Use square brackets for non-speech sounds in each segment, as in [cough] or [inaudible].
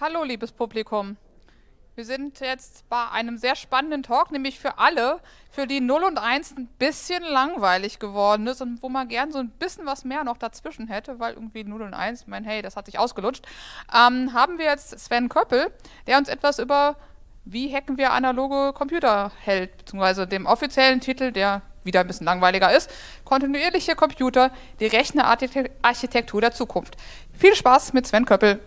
Hallo, liebes Publikum. Wir sind jetzt bei einem sehr spannenden Talk, nämlich für alle, für die 0 und 1 ein bisschen langweilig geworden ist und wo man gern so ein bisschen was mehr noch dazwischen hätte, weil irgendwie 0 und 1, ich meine, hey, das hat sich ausgelutscht, ähm, haben wir jetzt Sven Köppel, der uns etwas über wie hacken wir analoge Computer hält, beziehungsweise dem offiziellen Titel, der wieder ein bisschen langweiliger ist, kontinuierliche Computer, die Rechnerarchitektur der Zukunft. Viel Spaß mit Sven Köppel.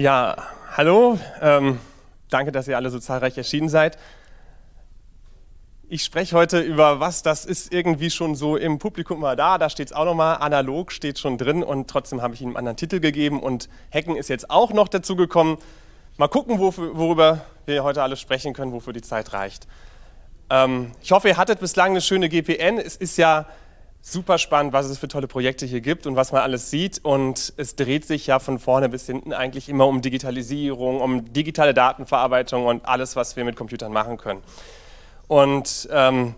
Ja, hallo. Ähm, danke, dass ihr alle so zahlreich erschienen seid. Ich spreche heute über was, das ist irgendwie schon so im Publikum mal da. Da steht es auch nochmal, analog steht schon drin und trotzdem habe ich ihm einen anderen Titel gegeben und Hacken ist jetzt auch noch dazu gekommen. Mal gucken, worüber wir heute alles sprechen können, wofür die Zeit reicht. Ähm, ich hoffe, ihr hattet bislang eine schöne GPN. Es ist ja super spannend, was es für tolle Projekte hier gibt und was man alles sieht. Und es dreht sich ja von vorne bis hinten eigentlich immer um Digitalisierung, um digitale Datenverarbeitung und alles, was wir mit Computern machen können. Und ähm,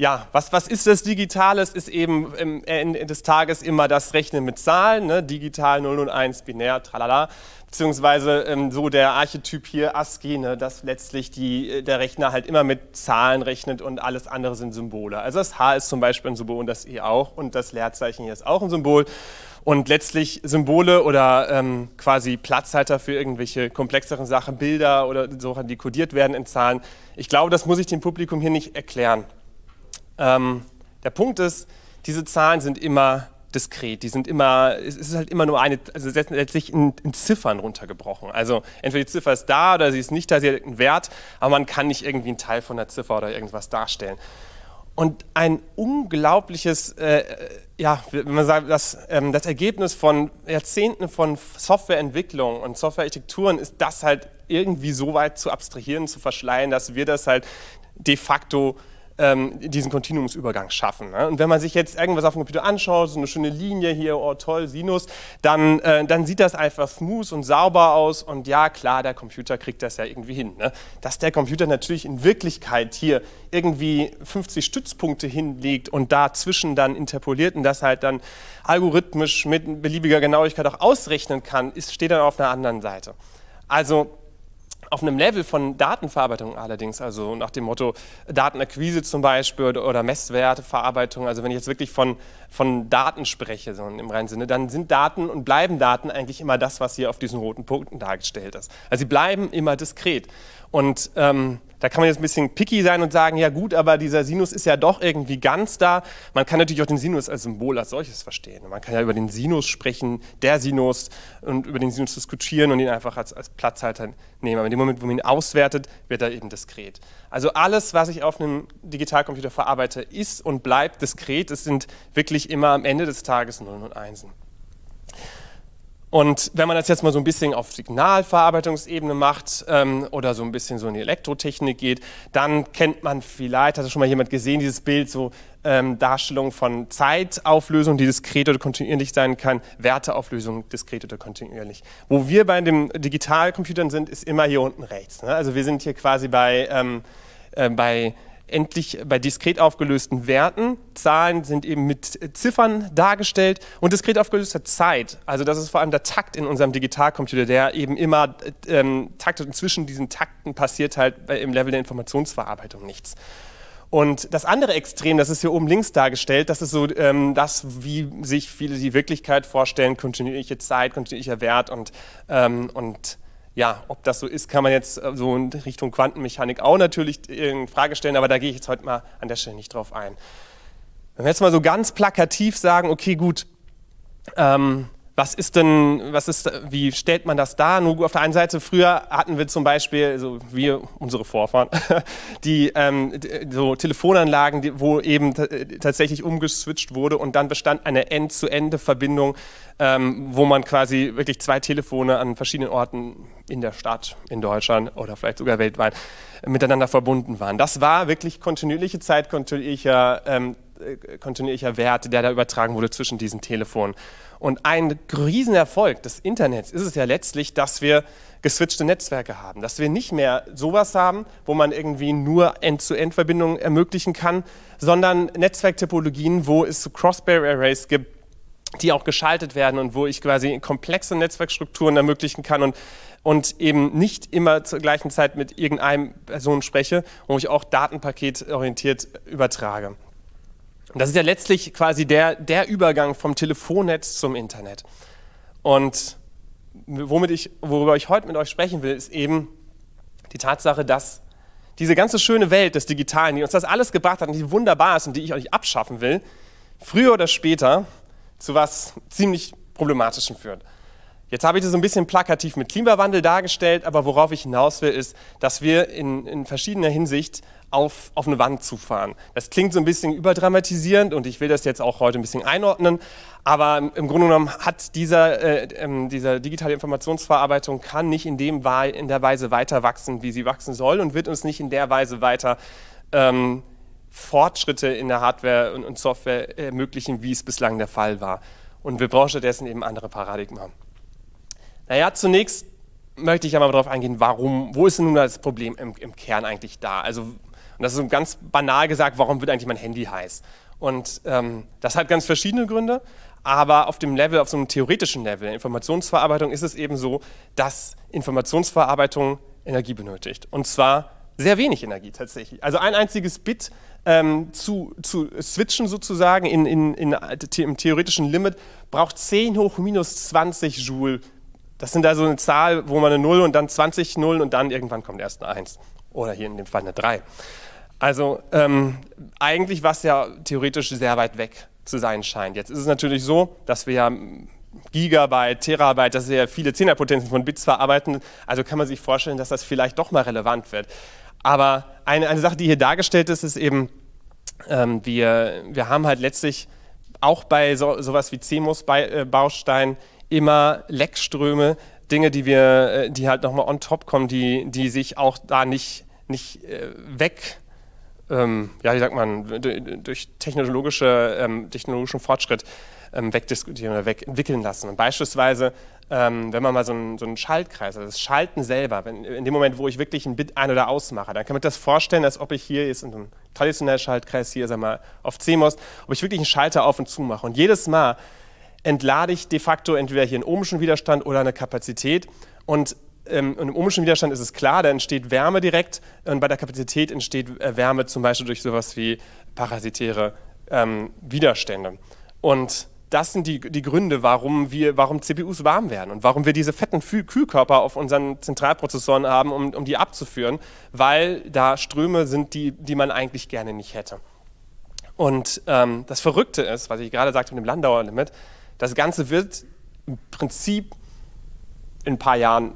ja, was, was ist das Digitales? Ist eben am Ende des Tages immer das Rechnen mit Zahlen, ne? digital 0 und 1, binär, tralala, beziehungsweise ähm, so der Archetyp hier ASCII, ne? dass letztlich die, der Rechner halt immer mit Zahlen rechnet und alles andere sind Symbole. Also das H ist zum Beispiel ein Symbol und das E auch und das Leerzeichen hier ist auch ein Symbol. Und letztlich Symbole oder ähm, quasi Platzhalter für irgendwelche komplexeren Sachen, Bilder oder so, die kodiert werden in Zahlen. Ich glaube, das muss ich dem Publikum hier nicht erklären. Ähm, der Punkt ist, diese Zahlen sind immer diskret, die sind immer, es ist halt immer nur eine, also letztlich in, in, Ziffern runtergebrochen. Also entweder die Ziffer ist da oder sie ist nicht da, sie hat einen Wert, aber man kann nicht irgendwie einen Teil von der Ziffer oder irgendwas darstellen. Und ein unglaubliches, äh, ja, wenn man sagt, das, ähm, das Ergebnis von Jahrzehnten von Softwareentwicklung und Softwarearchitekturen ist das halt irgendwie so weit zu abstrahieren, zu verschleiern, dass wir das halt de facto ähm, diesen Kontinuumsübergang schaffen. Ne? Und wenn man sich jetzt irgendwas auf dem Computer anschaut, so eine schöne Linie hier, oh toll, Sinus, dann, äh, dann sieht das einfach smooth und sauber aus und ja, klar, der Computer kriegt das ja irgendwie hin. Ne? Dass der Computer natürlich in Wirklichkeit hier irgendwie 50 Stützpunkte hinlegt und dazwischen dann interpoliert und das halt dann algorithmisch mit beliebiger Genauigkeit auch ausrechnen kann, ist, steht dann auf einer anderen Seite. Also auf einem Level von Datenverarbeitung allerdings, also nach dem Motto Datenakquise zum Beispiel oder, Messwerteverarbeitung, also wenn ich jetzt wirklich von, von Daten spreche, so im reinen Sinne, dann sind Daten und bleiben Daten eigentlich immer das, was hier auf diesen roten Punkten dargestellt ist. Also sie bleiben immer diskret. Und ähm, da kann man jetzt ein bisschen picky sein und sagen, ja gut, aber dieser Sinus ist ja doch irgendwie ganz da. Man kann natürlich auch den Sinus als Symbol als solches verstehen. Man kann ja über den Sinus sprechen, der Sinus und über den Sinus diskutieren und ihn einfach als, als Platzhalter nehmen. Aber in dem Moment, wo man ihn auswertet, wird er eben diskret. Also alles, was ich auf einem Digitalcomputer verarbeite, ist und bleibt diskret. Es sind wirklich immer am Ende des Tages Nullen und Einsen. Und wenn man das jetzt mal so ein bisschen auf Signalverarbeitungsebene macht ähm, oder so ein bisschen so in die Elektrotechnik geht, dann kennt man vielleicht, hat das schon mal jemand gesehen, dieses Bild, so ähm, Darstellung von Zeitauflösung, die diskret oder kontinuierlich sein kann, Werteauflösung diskret oder kontinuierlich. Wo wir bei den Digitalcomputern sind, ist immer hier unten rechts. Ne? Also wir sind hier quasi bei, ähm, äh, bei endlich bei diskret aufgelösten Werten. Zahlen sind eben mit Ziffern dargestellt und diskret aufgelöste Zeit. Also das ist vor allem der Takt in unserem Digitalcomputer, der eben immer ähm, taktet und zwischen diesen Takten passiert halt im Level der Informationsverarbeitung nichts. Und das andere Extrem, das ist hier oben links dargestellt, das ist so ähm, das, wie sich viele die Wirklichkeit vorstellen, kontinuierliche Zeit, kontinuierlicher Wert und, ähm, und ja, ob das so ist, kann man jetzt äh, so in Richtung Quantenmechanik auch natürlich in Frage stellen, aber da gehe ich jetzt heute mal an der Stelle nicht drauf ein. Wenn wir jetzt mal so ganz plakativ sagen, okay, gut, ähm, was ist denn, was ist, wie stellt man das dar? Nur auf der einen Seite, früher hatten wir zum Beispiel, so wir, unsere Vorfahren, [laughs] die ähm, so Telefonanlagen, die, wo eben tatsächlich umgeswitcht wurde und dann bestand eine End-zu-Ende-Verbindung, ähm, wo man quasi wirklich zwei Telefone an verschiedenen Orten in der Stadt, in Deutschland oder vielleicht sogar weltweit miteinander verbunden waren. Das war wirklich kontinuierliche Zeit, kontinuierlicher ähm, äh, kontinuierlicher Wert, der da übertragen wurde zwischen diesen Telefonen. Und ein Riesenerfolg des Internets ist es ja letztlich, dass wir geswitchte Netzwerke haben, dass wir nicht mehr sowas haben, wo man irgendwie nur End-zu-End-Verbindungen ermöglichen kann, sondern Netzwerktopologien, wo es Cross-Barrier-Arrays gibt, die auch geschaltet werden und wo ich quasi komplexe Netzwerkstrukturen ermöglichen kann und, und eben nicht immer zur gleichen Zeit mit irgendeinem Person spreche, wo ich auch datenpaketorientiert übertrage. Das ist ja letztlich quasi der, der Übergang vom Telefonnetz zum Internet. Und womit ich, worüber ich heute mit euch sprechen will, ist eben die Tatsache, dass diese ganze schöne Welt des Digitalen, die uns das alles gebracht hat und die wunderbar ist und die ich euch abschaffen will, früher oder später zu was ziemlich Problematischem führt. Jetzt habe ich das ein bisschen plakativ mit Klimawandel dargestellt, aber worauf ich hinaus will, ist, dass wir in, in verschiedener Hinsicht auf, auf eine Wand zufahren. Das klingt so ein bisschen überdramatisierend und ich will das jetzt auch heute ein bisschen einordnen, aber im Grunde genommen hat dieser, äh, äh, dieser digitale Informationsverarbeitung kann nicht in, dem, in der Weise weiter wachsen, wie sie wachsen soll und wird uns nicht in der Weise weiter ähm, Fortschritte in der Hardware und Software ermöglichen, wie es bislang der Fall war. Und wir brauchen stattdessen eben andere Paradigmen. Naja, zunächst möchte ich einmal darauf eingehen, warum, wo ist denn nun das Problem im, im Kern eigentlich da? Also, und das ist ganz banal gesagt, warum wird eigentlich mein Handy heiß? Und ähm, das hat ganz verschiedene Gründe, aber auf dem Level, auf so einem theoretischen Level, der Informationsverarbeitung, ist es eben so, dass Informationsverarbeitung Energie benötigt. Und zwar sehr wenig Energie tatsächlich. Also ein einziges Bit ähm, zu, zu switchen sozusagen in, in, in, im theoretischen Limit braucht 10 hoch minus 20 Joule. Das sind also eine Zahl, wo man eine 0 und dann 20 Nullen und dann irgendwann kommt erst eine 1. Oder hier in dem Fall eine 3. Also ähm, eigentlich was ja theoretisch sehr weit weg zu sein scheint. Jetzt ist es natürlich so, dass wir ja Gigabyte, Terabyte, das sind ja viele Zehnerpotenzen von Bits verarbeiten. Also kann man sich vorstellen, dass das vielleicht doch mal relevant wird. Aber eine, eine Sache, die hier dargestellt ist, ist eben, ähm, wir, wir haben halt letztlich auch bei so, sowas wie CMOS-Baustein immer Leckströme, Dinge, die wir, äh, die halt nochmal on top kommen, die, die sich auch da nicht, nicht äh, weg, ähm, ja, wie sagt man, durch technologische, ähm, technologischen Fortschritt ähm, wegdiskutieren oder wegentwickeln lassen. Und beispielsweise ähm, wenn man mal so einen, so einen Schaltkreis, also das Schalten selber, wenn, in dem Moment, wo ich wirklich ein Bit ein- oder ausmache, dann kann man das vorstellen, als ob ich hier jetzt in einem traditionellen Schaltkreis, hier sag mal auf CMOS, ob ich wirklich einen Schalter auf und zu mache. Und jedes Mal entlade ich de facto entweder hier einen ohmischen Widerstand oder eine Kapazität. Und, ähm, im ohmischen Widerstand ist es klar, da entsteht Wärme direkt und bei der Kapazität entsteht äh, Wärme zum Beispiel durch sowas wie parasitäre ähm, Widerstände. Und das sind die, die Gründe, warum, wir, warum CPUs warm werden und warum wir diese fetten Kühlkörper auf unseren Zentralprozessoren haben, um, um die abzuführen, weil da Ströme sind, die, die man eigentlich gerne nicht hätte. Und ähm, das Verrückte ist, was ich gerade sagte mit dem Landauerlimit, das Ganze wird im Prinzip in ein paar Jahren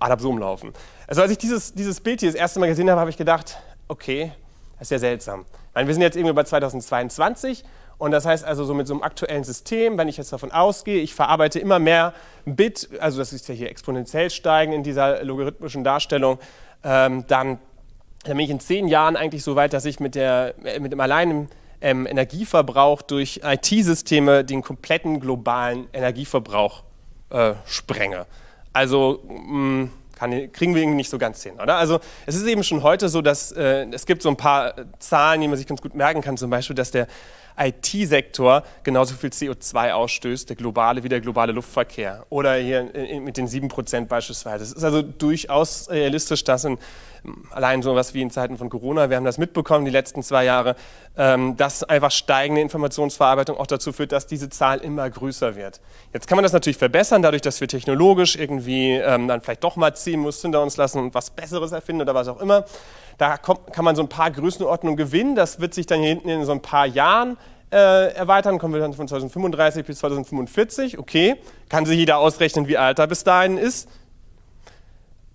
ad absurdum laufen. Also als ich dieses, dieses Bild hier das erste Mal gesehen habe, habe ich gedacht, okay, das ist ja seltsam. Meine, wir sind jetzt irgendwie bei 2022 und das heißt also, so mit so einem aktuellen System, wenn ich jetzt davon ausgehe, ich verarbeite immer mehr Bit, also das ist ja hier exponentiell steigen in dieser logarithmischen Darstellung, ähm, dann, dann bin ich in zehn Jahren eigentlich so weit, dass ich mit, der, mit dem alleinen ähm, Energieverbrauch durch IT-Systeme den kompletten globalen Energieverbrauch äh, sprenge. Also mh, mm, kann, kriegen wir irgendwie nicht so ganz hin, oder? Also es ist eben schon heute so, dass äh, es gibt so ein paar Zahlen, die man sich ganz gut merken kann, zum Beispiel, dass der IT-Sektor genauso viel CO2 ausstößt, der globale wie der globale Luftverkehr. Oder hier mit den 7% beispielsweise. Es ist also durchaus realistisch, dass in, allein so was wie in Zeiten von Corona, wir haben das mitbekommen die letzten zwei Jahre, ähm, dass einfach steigende Informationsverarbeitung auch dazu führt, dass diese Zahl immer größer wird. Jetzt kann man das natürlich verbessern, dadurch, dass wir technologisch irgendwie ähm, dann vielleicht doch mal ziehen muss hinter uns lassen und was Besseres erfinden oder was auch immer. Da kann man so ein paar Größenordnungen gewinnen. Das wird sich dann hier hinten in so ein paar Jahren äh, erweitern. Kommen wir dann von 2035 bis 2045. Okay, kann sich jeder ausrechnen, wie alt er bis dahin ist?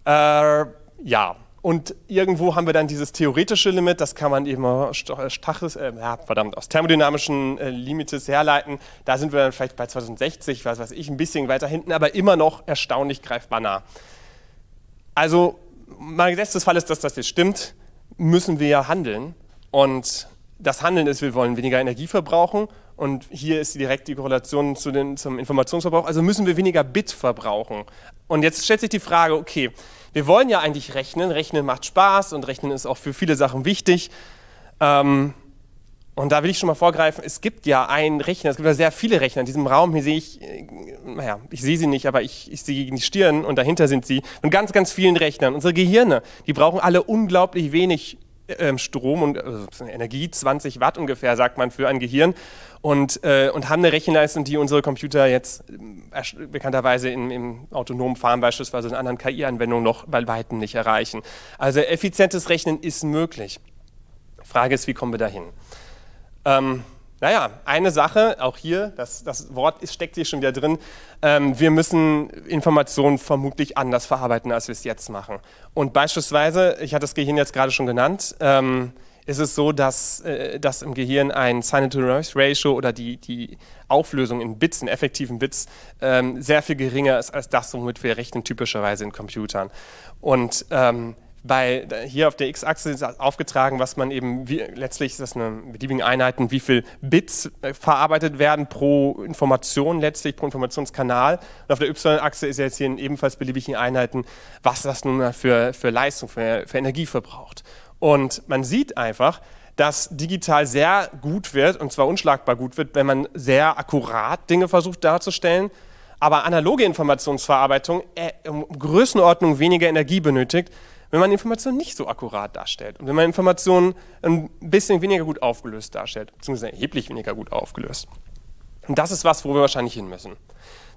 Äh, ja. Und irgendwo haben wir dann dieses theoretische Limit, das kann man eben Stachis, äh, ja, verdammt, aus thermodynamischen äh, Limites herleiten. Da sind wir dann vielleicht bei 2060, was weiß ich, ein bisschen weiter hinten, aber immer noch erstaunlich greifbar nah. Also, mal gesetzt des Falles, dass das jetzt stimmt, müssen wir ja handeln. Und das Handeln ist, wir wollen weniger Energie verbrauchen und hier ist direkt die Korrelation zu den, zum Informationsverbrauch, also müssen wir weniger Bit verbrauchen. Und jetzt stellt sich die Frage, okay, wir wollen ja eigentlich rechnen, rechnen macht Spaß und rechnen ist auch für viele Sachen wichtig. Ähm, und da will ich schon mal vorgreifen, es gibt ja einen Rechner, es gibt ja sehr viele Rechner. In diesem Raum hier sehe ich, äh, naja, ich sehe sie nicht, aber ich, ich sehe die Stirn und dahinter sind sie. Und ganz, ganz vielen Rechnern. Unsere Gehirne, die brauchen alle unglaublich wenig Strom und also Energie, 20 Watt ungefähr, sagt man für ein Gehirn. Und, äh, und haben eine Rechenleistung, die unsere Computer jetzt äh, bekannterweise in, im autonomen Fahren beispielsweise in anderen KI-Anwendungen noch bei Weitem nicht erreichen. Also effizientes Rechnen ist möglich. Frage ist, wie kommen wir dahin? Ähm, naja, eine Sache, auch hier, das, das Wort steckt hier schon wieder drin, ähm, wir müssen Informationen vermutlich anders verarbeiten, als wir es jetzt machen. Und beispielsweise, ich hatte das Gehirn jetzt gerade schon genannt, ähm, ist es so, dass, äh, dass im Gehirn ein Sign-to-Noise-Ratio oder die, die Auflösung in Bits, in effektiven Bits, ähm, sehr viel geringer ist als das, womit wir rechnen typischerweise in Computern. Und ähm, bei, hier auf der x-Achse ist aufgetragen, was man eben, wie, letztlich ist das eine beliebige Einheiten, wie viel Bits äh, verarbeitet werden pro Information, letztlich pro Informationskanal. Und auf der y-Achse ist jetzt hier in ebenfalls beliebigen Einheiten, was das nun für, für Leistung, für, für Energie verbraucht. Und man sieht einfach, dass digital sehr gut wird, und zwar unschlagbar gut wird, wenn man sehr akkurat Dinge versucht darzustellen, aber analoge Informationsverarbeitung äh, um Größenordnung weniger Energie benötigt, wenn man Informationen nicht so akkurat darstellt und wenn man Informationen ein bisschen weniger gut aufgelöst darstellt, beziehungsweise erheblich weniger gut aufgelöst. Und das ist was, wo wir wahrscheinlich hin müssen.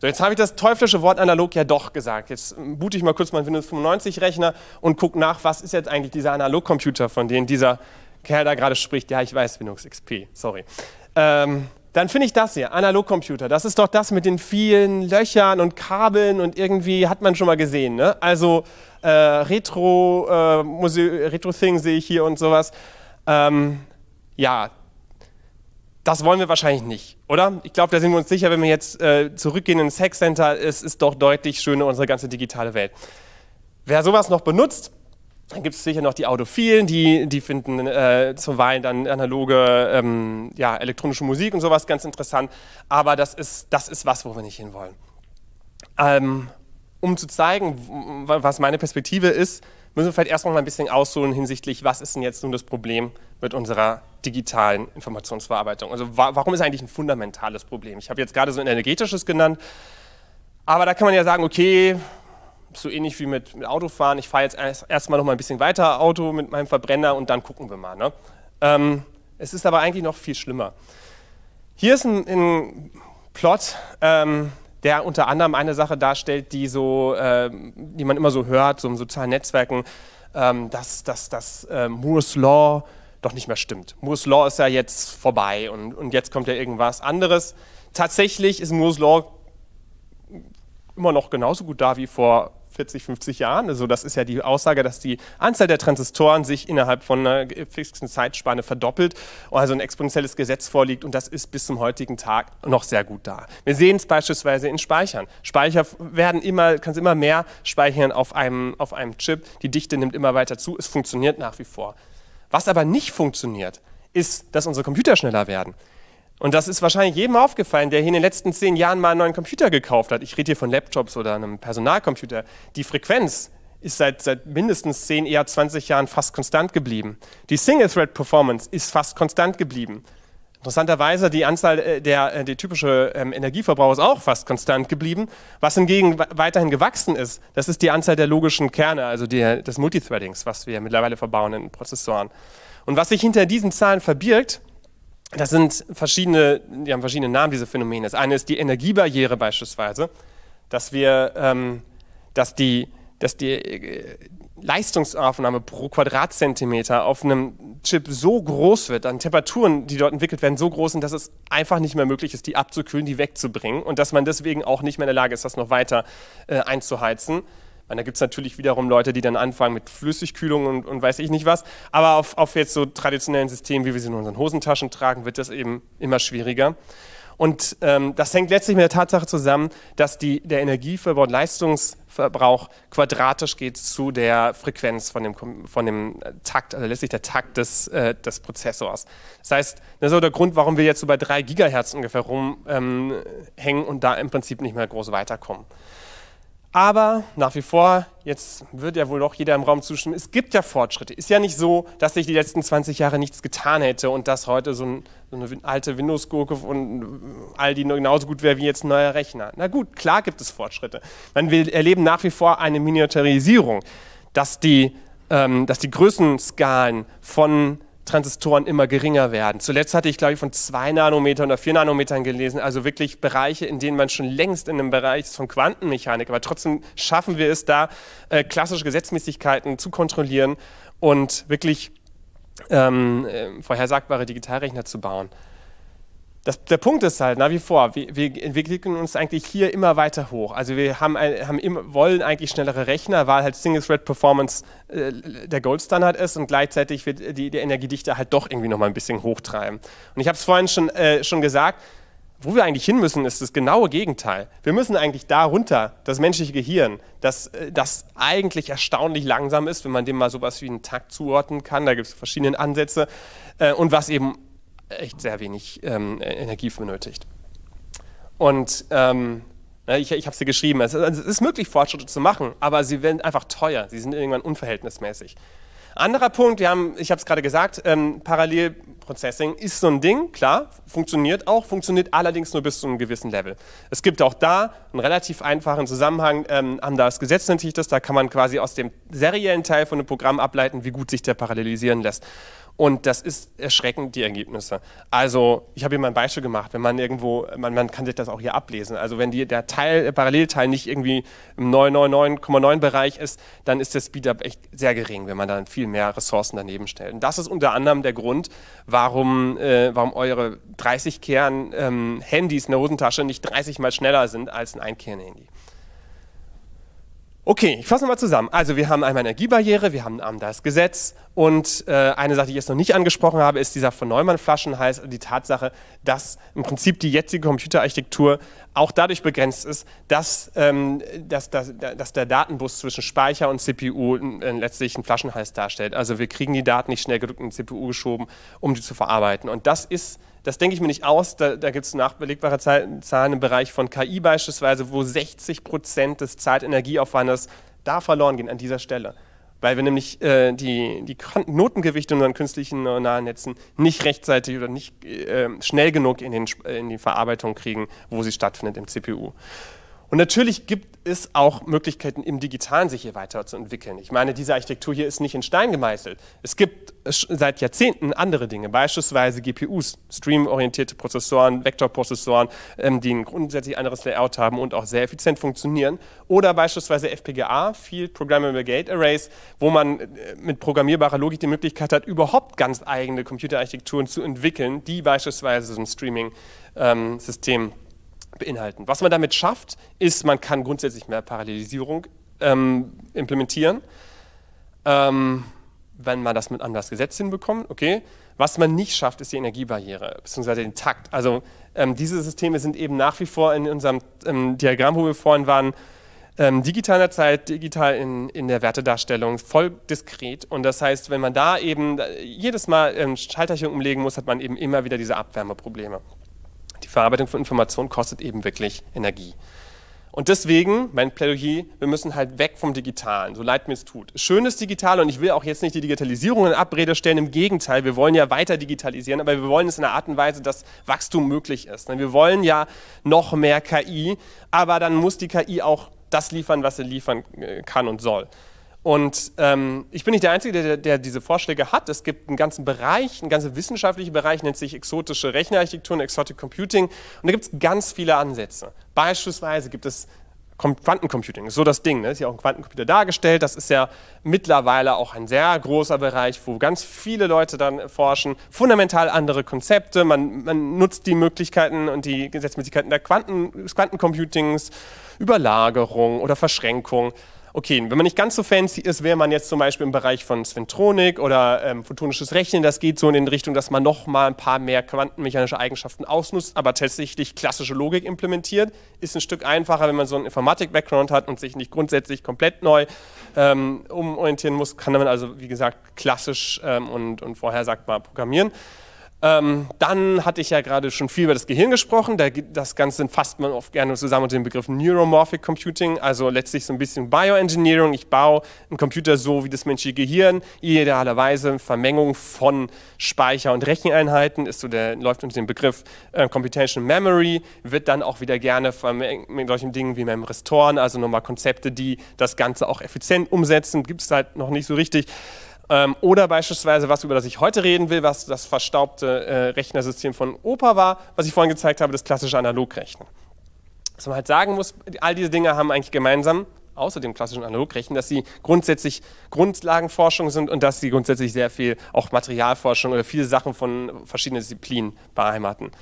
So, jetzt habe ich das teuflische Wort analog ja doch gesagt. Jetzt boote ich mal kurz meinen Windows 95 Rechner und gucke nach, was ist jetzt eigentlich dieser Analogcomputer, von dem dieser Kerl da gerade spricht. Ja, ich weiß, Windows XP, sorry. Ähm, dann finde ich das hier, Analogcomputer. Das ist doch das mit den vielen Löchern und Kabeln und irgendwie hat man schon mal gesehen. Ne? Also äh, Retro, äh, Retro-Thing sehe ich hier und sowas. Ähm, ja, das wollen wir wahrscheinlich nicht, oder? Ich glaube, da sind wir uns sicher, wenn wir jetzt äh, zurückgehen ins Hackcenter, es ist doch deutlich schöner unsere ganze digitale Welt. Wer sowas noch benutzt, dann gibt es sicher noch die Audophilen, die, die finden äh, zuweilen dann analoge, ähm, ja, elektronische Musik und sowas ganz interessant. Aber das ist, das ist was, wo wir nicht hinwollen. Ähm, um zu zeigen, was meine Perspektive ist, müssen wir vielleicht erstmal mal ein bisschen ausholen hinsichtlich, was ist denn jetzt nun das Problem mit unserer digitalen Informationsverarbeitung? Also wa warum ist eigentlich ein fundamentales Problem? Ich habe jetzt gerade so ein energetisches genannt, aber da kann man ja sagen, okay, so ähnlich wie mit, mit Autofahren, ich fahre jetzt erstmal erst noch mal ein bisschen weiter Auto mit meinem Verbrenner und dann gucken wir mal. Ne? Ähm, es ist aber eigentlich noch viel schlimmer. Hier ist ein, ein Plot, ähm, der unter anderem eine Sache darstellt, die, so, äh, die man immer so hört, so in sozialen Netzwerken, ähm, dass, dass, dass äh, Moore's Law doch nicht mehr stimmt. Moore's Law ist ja jetzt vorbei und, und jetzt kommt ja irgendwas anderes. Tatsächlich ist Moore's Law immer noch genauso gut da wie vor 40, 50 Jahren. Also das ist ja die Aussage, dass die Anzahl der Transistoren sich innerhalb von einer fixen Zeitspanne verdoppelt, also ein exponentielles Gesetz vorliegt und das ist bis zum heutigen Tag noch sehr gut da. Wir sehen es beispielsweise in Speichern. Speicher werden immer, kannst immer mehr speichern auf einem, auf einem Chip. Die Dichte nimmt immer weiter zu. Es funktioniert nach wie vor. Was aber nicht funktioniert, ist, dass unsere Computer schneller werden. Und das ist wahrscheinlich jedem aufgefallen, der hier in den letzten zehn Jahren mal einen neuen Computer gekauft hat. Ich rede hier von Laptops oder einem Personalcomputer. Die Frequenz ist seit, seit mindestens 10, eher 20 Jahren fast konstant geblieben. Die Single-Thread-Performance ist fast konstant geblieben. Interessanterweise die Anzahl äh, der, äh, der typische ähm, Energieverbrauch ist auch fast konstant geblieben. Was hingegen weiterhin gewachsen ist, das ist die Anzahl der logischen Kerne, also die, des Multithreadings, was wir mittlerweile verbauen in Prozessoren. Und was sich hinter diesen Zahlen verbirgt, das sind verschiedene, die haben verschiedene Namen, diese Phänomene. Das eine ist die Energiebarriere beispielsweise, dass wir, ähm, dass die, dass die äh, Leistungsaufnahme pro Quadratzentimeter auf einem Chip so groß wird, an Temperaturen, die dort entwickelt werden, so groß sind, dass es einfach nicht mehr möglich ist, die abzukühlen, die wegzubringen und dass man deswegen auch nicht mehr in der Lage ist, das noch weiter äh, einzuheizen. Und da gibt es natürlich wiederum Leute, die dann anfangen mit Flüssigkühlung und, und weiß ich nicht was. Aber auf, auf jetzt so traditionellen Systemen, wie wir sie in unseren Hosentaschen tragen, wird das eben immer schwieriger. Und ähm, das hängt letztlich mit der Tatsache zusammen, dass die, der Energieverbrauch, Leistungsverbrauch quadratisch geht zu der Frequenz von dem, von dem Takt, also letztlich der Takt des, äh, des Prozessors. Das heißt, das ist auch der Grund, warum wir jetzt so bei drei Gigahertz ungefähr rumhängen ähm, und da im Prinzip nicht mehr groß weiterkommen. Aber nach wie vor, jetzt wird ja wohl doch jeder im Raum zustimmen, es gibt ja Fortschritte. Ist ja nicht so, dass sich die letzten 20 Jahre nichts getan hätte und dass heute so, ein, so eine alte Windows-Gurke und all die genauso gut wäre wie jetzt ein neuer Rechner. Na gut, klar gibt es Fortschritte. Man will, erleben nach wie vor eine Miniaturisierung, dass die, ähm, dass die Größenskalen von Transistoren immer geringer werden. Zuletzt hatte ich, glaube ich, von zwei Nanometern oder vier Nanometern gelesen, also wirklich Bereiche, in denen man schon längst in einem Bereich ist von Quantenmechanik, aber trotzdem schaffen wir es da, äh, klassische Gesetzmäßigkeiten zu kontrollieren und wirklich ähm, äh, vorhersagbare Digitalrechner zu bauen. Das, der Punkt ist halt nach wie vor, wir, wir entwickeln uns eigentlich hier immer weiter hoch. Also wir haben, haben immer, wollen eigentlich schnellere Rechner, weil halt Single-Thread-Performance äh, der Goldstandard ist und gleichzeitig wird die, die Energiedichte halt doch irgendwie nochmal ein bisschen hochtreiben. Und ich habe es vorhin schon, äh, schon gesagt, wo wir eigentlich hin müssen, ist das genaue Gegenteil. Wir müssen eigentlich da runter, das menschliche Gehirn, das, äh, das eigentlich erstaunlich langsam ist, wenn man dem mal sowas wie einen Takt zuordnen kann, da gibt es verschiedene Ansätze, äh, und was eben echt sehr wenig ähm, Energie benötigt. Und ähm, ich, ich habe sie geschrieben, es, es ist möglich, Fortschritte zu machen, aber sie werden einfach teuer, sie sind irgendwann unverhältnismäßig. Anderer Punkt, wir haben, ich habe es gerade gesagt, ähm, Parallelprocessing ist so ein Ding, klar, funktioniert auch, funktioniert allerdings nur bis zu einem gewissen Level. Es gibt auch da einen relativ einfachen Zusammenhang, ähm, das Gesetz sich das, da kann man quasi aus dem seriellen Teil von einem Programm ableiten, wie gut sich der parallelisieren lässt. Und das ist erschreckend, die Ergebnisse. Also, ich habe hier mal ein Beispiel gemacht, wenn man irgendwo, man, man kann sich das auch hier ablesen. Also, wenn die, der Teil, Parallelteil nicht irgendwie im 999,9 Bereich ist, dann ist der Speedup echt sehr gering, wenn man dann viel mehr Ressourcen daneben stellt. Und das ist unter anderem der Grund, warum, äh, warum eure 30 Kern ähm, Handys in der Hosentasche nicht 30 mal schneller sind als ein Einkern-Handy. Okay, ich fasse mal zusammen. Also wir haben einmal Energiebarriere, wir haben das Gesetz und äh, eine Sache, die ich jetzt noch nicht angesprochen habe, ist dieser von Neumann-Flaschenhals, die Tatsache, dass im Prinzip die jetzige Computerarchitektur auch dadurch begrenzt ist, dass, ähm, dass, dass, dass der Datenbus zwischen Speicher und CPU äh, letztlich einen Flaschenhals darstellt. Also wir kriegen die Daten nicht schnell genug in die CPU geschoben, um die zu verarbeiten. Und das ist das denke ich mir nicht aus. Da, da gibt es nachbelegbare Zahlen im Bereich von KI beispielsweise, wo 60 Prozent des Zeitenergieaufwandes da verloren gehen an dieser Stelle. Weil wir nämlich äh, die, die Notengewichte in unseren künstlichen neuronalen Netzen nicht rechtzeitig oder nicht äh, schnell genug in, den, in die Verarbeitung kriegen, wo sie stattfindet im CPU. Und natürlich gibt es auch Möglichkeiten, im Digitalen sich hier weiterzuentwickeln. Ich meine, diese Architektur hier ist nicht in Stein gemeißelt. Es gibt seit Jahrzehnten andere Dinge, beispielsweise GPUs, streamorientierte Prozessoren, Vektorprozessoren, ähm, die ein grundsätzlich anderes Layout haben und auch sehr effizient funktionieren. Oder beispielsweise FPGA, Field Programmable Gate Arrays, wo man äh, mit programmierbarer Logik die Möglichkeit hat, überhaupt ganz eigene Computerarchitekturen zu entwickeln, die beispielsweise so ein Streaming-System ähm, beinhalten. Was man damit schafft, ist, man kann grundsätzlich mehr Parallelisierung ähm, implementieren, ähm, wenn man das mit das Gesetz hinbekommt. Okay. Was man nicht schafft, ist die Energiebarriere, beziehungsweise den Takt. Also ähm, diese Systeme sind eben nach wie vor in unserem ähm, Diagramm, wo wir vorhin waren, ähm, digital in der Zeit, digital in, in der Wertedarstellung, voll diskret. Und das heißt, wenn man da eben jedes Mal ähm, Schalterchen umlegen muss, hat man eben immer wieder diese Abwärmeprobleme die Verarbeitung von Informationen kostet eben wirklich Energie. Und deswegen, mein Plädoyer, wir müssen halt weg vom Digitalen, so leid mir es tut. Schön ist digital und ich will auch jetzt nicht die Digitalisierung in Abrede stellen, im Gegenteil, wir wollen ja weiter digitalisieren, aber wir wollen es in einer Art und Weise, dass Wachstum möglich ist. Wir wollen ja noch mehr KI, aber dann muss die KI auch das liefern, was sie liefern äh, kann und soll. Und ähm, ich bin nicht der Einzige, der, der, diese Vorschläge hat. Es gibt einen ganzen Bereich, einen ganzen wissenschaftlichen Bereich, nennt sich exotische Rechenarchitektur, Exotic Computing. Und da gibt es ganz viele Ansätze. Beispielsweise gibt es Quantencomputing, so das Ding. Ne? Ist ja auch ein Quantencomputer dargestellt. Das ist ja mittlerweile auch ein sehr großer Bereich, wo ganz viele Leute dann forschen. Fundamental andere Konzepte. Man, man nutzt die Möglichkeiten und die Gesetzmäßigkeiten der Quanten, des Quantencomputings, Überlagerung oder Verschränkung. Okay, wenn man nicht ganz so fancy ist, wäre man jetzt zum Beispiel im Bereich von Sventronic oder ähm, photonisches Rechnen. Das geht so in Richtung, dass man noch mal ein paar mehr quantenmechanische Eigenschaften ausnutzt, aber tatsächlich klassische Logik implementiert. Ist ein Stück einfacher, wenn man so einen Informatik-Background hat und sich nicht grundsätzlich komplett neu ähm, umorientieren muss, kann man also, wie gesagt, klassisch ähm, und, und vorhersagbar programmieren. Ähm, dann hatte ich ja gerade schon viel über das Gehirn gesprochen. das Ganze fasst man oft gerne zusammen unter dem Begriff Neuromorphic Computing, also letztlich so ein bisschen Bioengineering. Ich baue einen Computer so wie das menschliche Gehirn, idealerweise Vermengung von Speicher- und Recheneinheiten, ist so der, läuft unter dem Begriff äh, Computational Memory, wird dann auch wieder gerne mit solchen Dingen wie Memristoren, also nochmal Konzepte, die das Ganze auch effizient umsetzen, gibt es halt noch nicht so richtig. Ähm, oder beispielsweise, was über das ich heute reden will, was das verstaubte äh, Rechnersystem von Opa war, was ich vorhin gezeigt habe, das klassische Analogrechnen. Was man halt sagen muss, all diese Dinge haben eigentlich gemeinsam, außer dem klassischen Analogrechnen, dass sie grundsätzlich Grundlagenforschung sind und dass sie grundsätzlich sehr viel auch Materialforschung oder viele Sachen von verschiedenen Disziplinen beheimaten. Und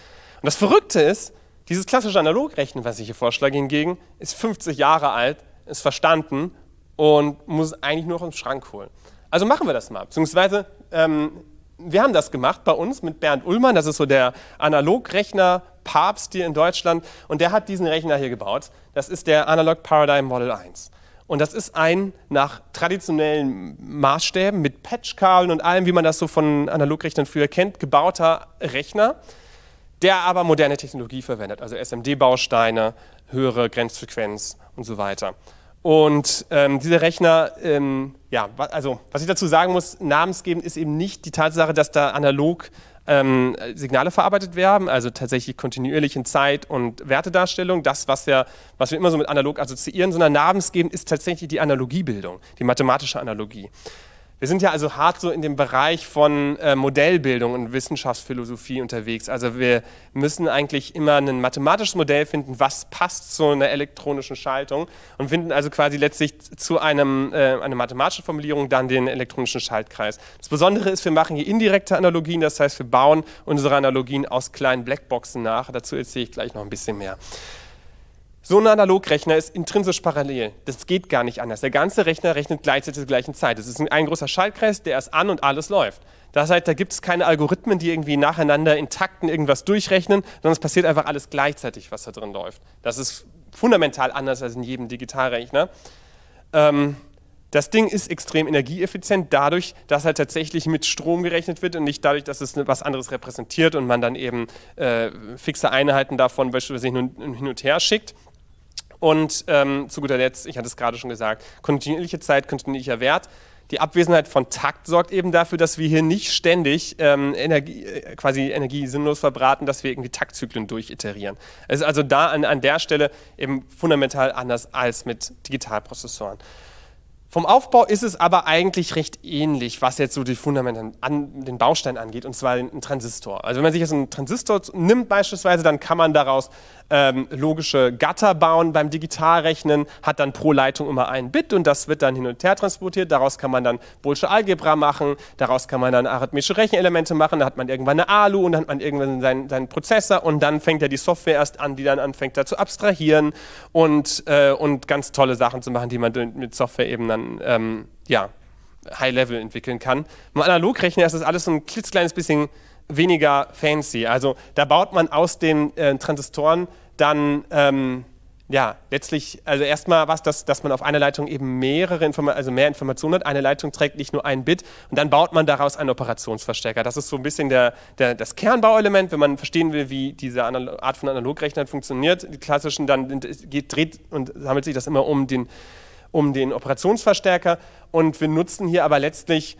das Verrückte ist, dieses klassische Analogrechnen, was ich hier vorschlage, hingegen, ist 50 Jahre alt, ist verstanden und muss eigentlich nur noch im Schrank holen. Also machen wir das mal. Beziehungsweise, ähm, wir haben das gemacht bei uns mit Bernd Ullmann, das ist so der Analogrechner Papst hier in Deutschland und der hat diesen Rechner hier gebaut. Das ist der Analog Paradigm Model 1. Und das ist ein nach traditionellen Maßstäben mit Patchkabeln und allem, wie man das so von Analogrechnern früher kennt, gebauter Rechner, der aber moderne Technologie verwendet, also SMD-Bausteine, höhere Grenzfrequenz und so weiter. Und ähm, dieser Rechner, ähm, ja, also was ich dazu sagen muss, namensgebend ist eben nicht die Tatsache, dass da analog ähm, Signale verarbeitet werden, also tatsächlich kontinuierlich in Zeit und Wertedarstellung, das, was, ja, was wir immer so mit analog assoziieren, sondern namensgebend ist tatsächlich die Analogiebildung, die mathematische Analogie. Wir sind ja also hart so in dem Bereich von äh, Modellbildung und Wissenschaftsphilosophie unterwegs. Also wir müssen eigentlich immer ein mathematisches Modell finden, was passt zu einer elektronischen Schaltung und finden also quasi letztlich zu einem, äh, einer mathematischen Formulierung dann den elektronischen Schaltkreis. Das Besondere ist, wir machen hier indirekte Analogien, das heißt, wir bauen unsere Analogien aus kleinen Blackboxen nach. Dazu erzähle ich gleich noch ein bisschen mehr. So ein Analogrechner ist intrinsisch parallel. Das geht gar nicht anders. Der ganze Rechner rechnet gleichzeitig zur gleichen Zeit. Das ist ein großer Schaltkreis, der ist an und alles läuft. Das heißt, da gibt es keine Algorithmen, die irgendwie nacheinander in Takten irgendwas durchrechnen, sondern es passiert einfach alles gleichzeitig, was da drin läuft. Das ist fundamental anders als in jedem Digitalrechner. Ähm, das Ding ist extrem energieeffizient dadurch, dass halt tatsächlich mit Strom gerechnet wird und nicht dadurch, dass es was anderes repräsentiert und man dann eben äh, fixe Einheiten davon beispielsweise hin und her schickt. Und ähm, zu guter Letzt, ich hatte es gerade schon gesagt, kontinuierliche Zeit, kontinuierlicher Wert. Die Abwesenheit von Takt sorgt eben dafür, dass wir hier nicht ständig ähm, Energie, äh, quasi Energie sinnlos verbraten, dass wir irgendwie Taktzyklen durchiterieren. Es ist also da an, an der Stelle eben fundamental anders als mit Digitalprozessoren. Vom Aufbau ist es aber eigentlich recht ähnlich, was jetzt so die Fundamente an den Baustein angeht, und zwar den Transistor. Also wenn man sich jetzt einen Transistor nimmt beispielsweise, dann kann man daraus ähm, logische Gatter bauen beim Digitalrechnen, hat dann pro Leitung immer ein Bit und das wird dann hin und her transportiert. Daraus kann man dann Bolsche Algebra machen, daraus kann man dann arithmetische Rechenelemente machen, da hat man irgendwann eine ALU und dann hat man irgendwann seinen, seinen Prozessor und dann fängt ja die Software erst an, die dann anfängt da zu abstrahieren und, äh, und ganz tolle Sachen zu machen, die man mit Software eben dann ähm, ja, High-Level entwickeln kann. Im Analogrechner ist das alles so ein klitzekleines bisschen weniger fancy. Also da baut man aus den äh, Transistoren dann ähm, ja, letztlich, also erstmal was, dass, dass man auf einer Leitung eben mehrere Informa also mehr Informationen hat. Eine Leitung trägt nicht nur ein Bit und dann baut man daraus einen Operationsverstärker. Das ist so ein bisschen der, der, das Kernbauelement, wenn man verstehen will, wie diese Art von Analogrechnern funktioniert. Die klassischen, dann geht, dreht und sammelt sich das immer um den, um den Operationsverstärker und wir nutzen hier aber letztlich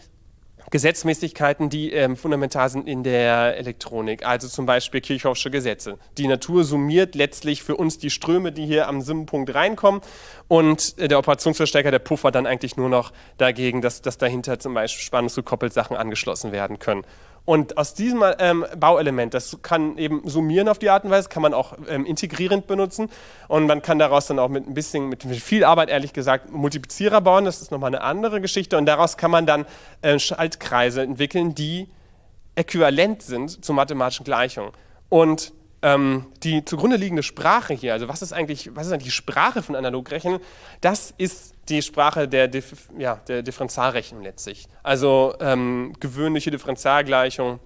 Gesetzmäßigkeiten, die ähm, fundamental sind in der Elektronik, also zum Beispiel Kirchhoffsche Gesetze. Die Natur summiert letztlich für uns die Ströme, die hier am Summenpunkt reinkommen und äh, der Operationsverstärker, der Puffer dann eigentlich nur noch dagegen, dass, dass dahinter zum Beispiel spannungsgekoppelt Sachen angeschlossen werden können. Und aus diesem ähm, Bauelement, das kann eben summieren auf die Art und Weise, kann man auch ähm, integrierend benutzen. Und man kann daraus dann auch mit ein bisschen, mit viel Arbeit ehrlich gesagt, Multiplizierer bauen. Das ist nochmal eine andere Geschichte. Und daraus kann man dann äh, Schaltkreise entwickeln, die äquivalent sind zu mathematischen Gleichungen. Und ähm, die zugrunde liegende Sprache hier, also was ist eigentlich, was ist eigentlich die Sprache von Analogrechnen, das ist die Sprache der, Dif ja, der Differentialrechnung letztlich. Also ähm, gewöhnliche Differentialgleichung.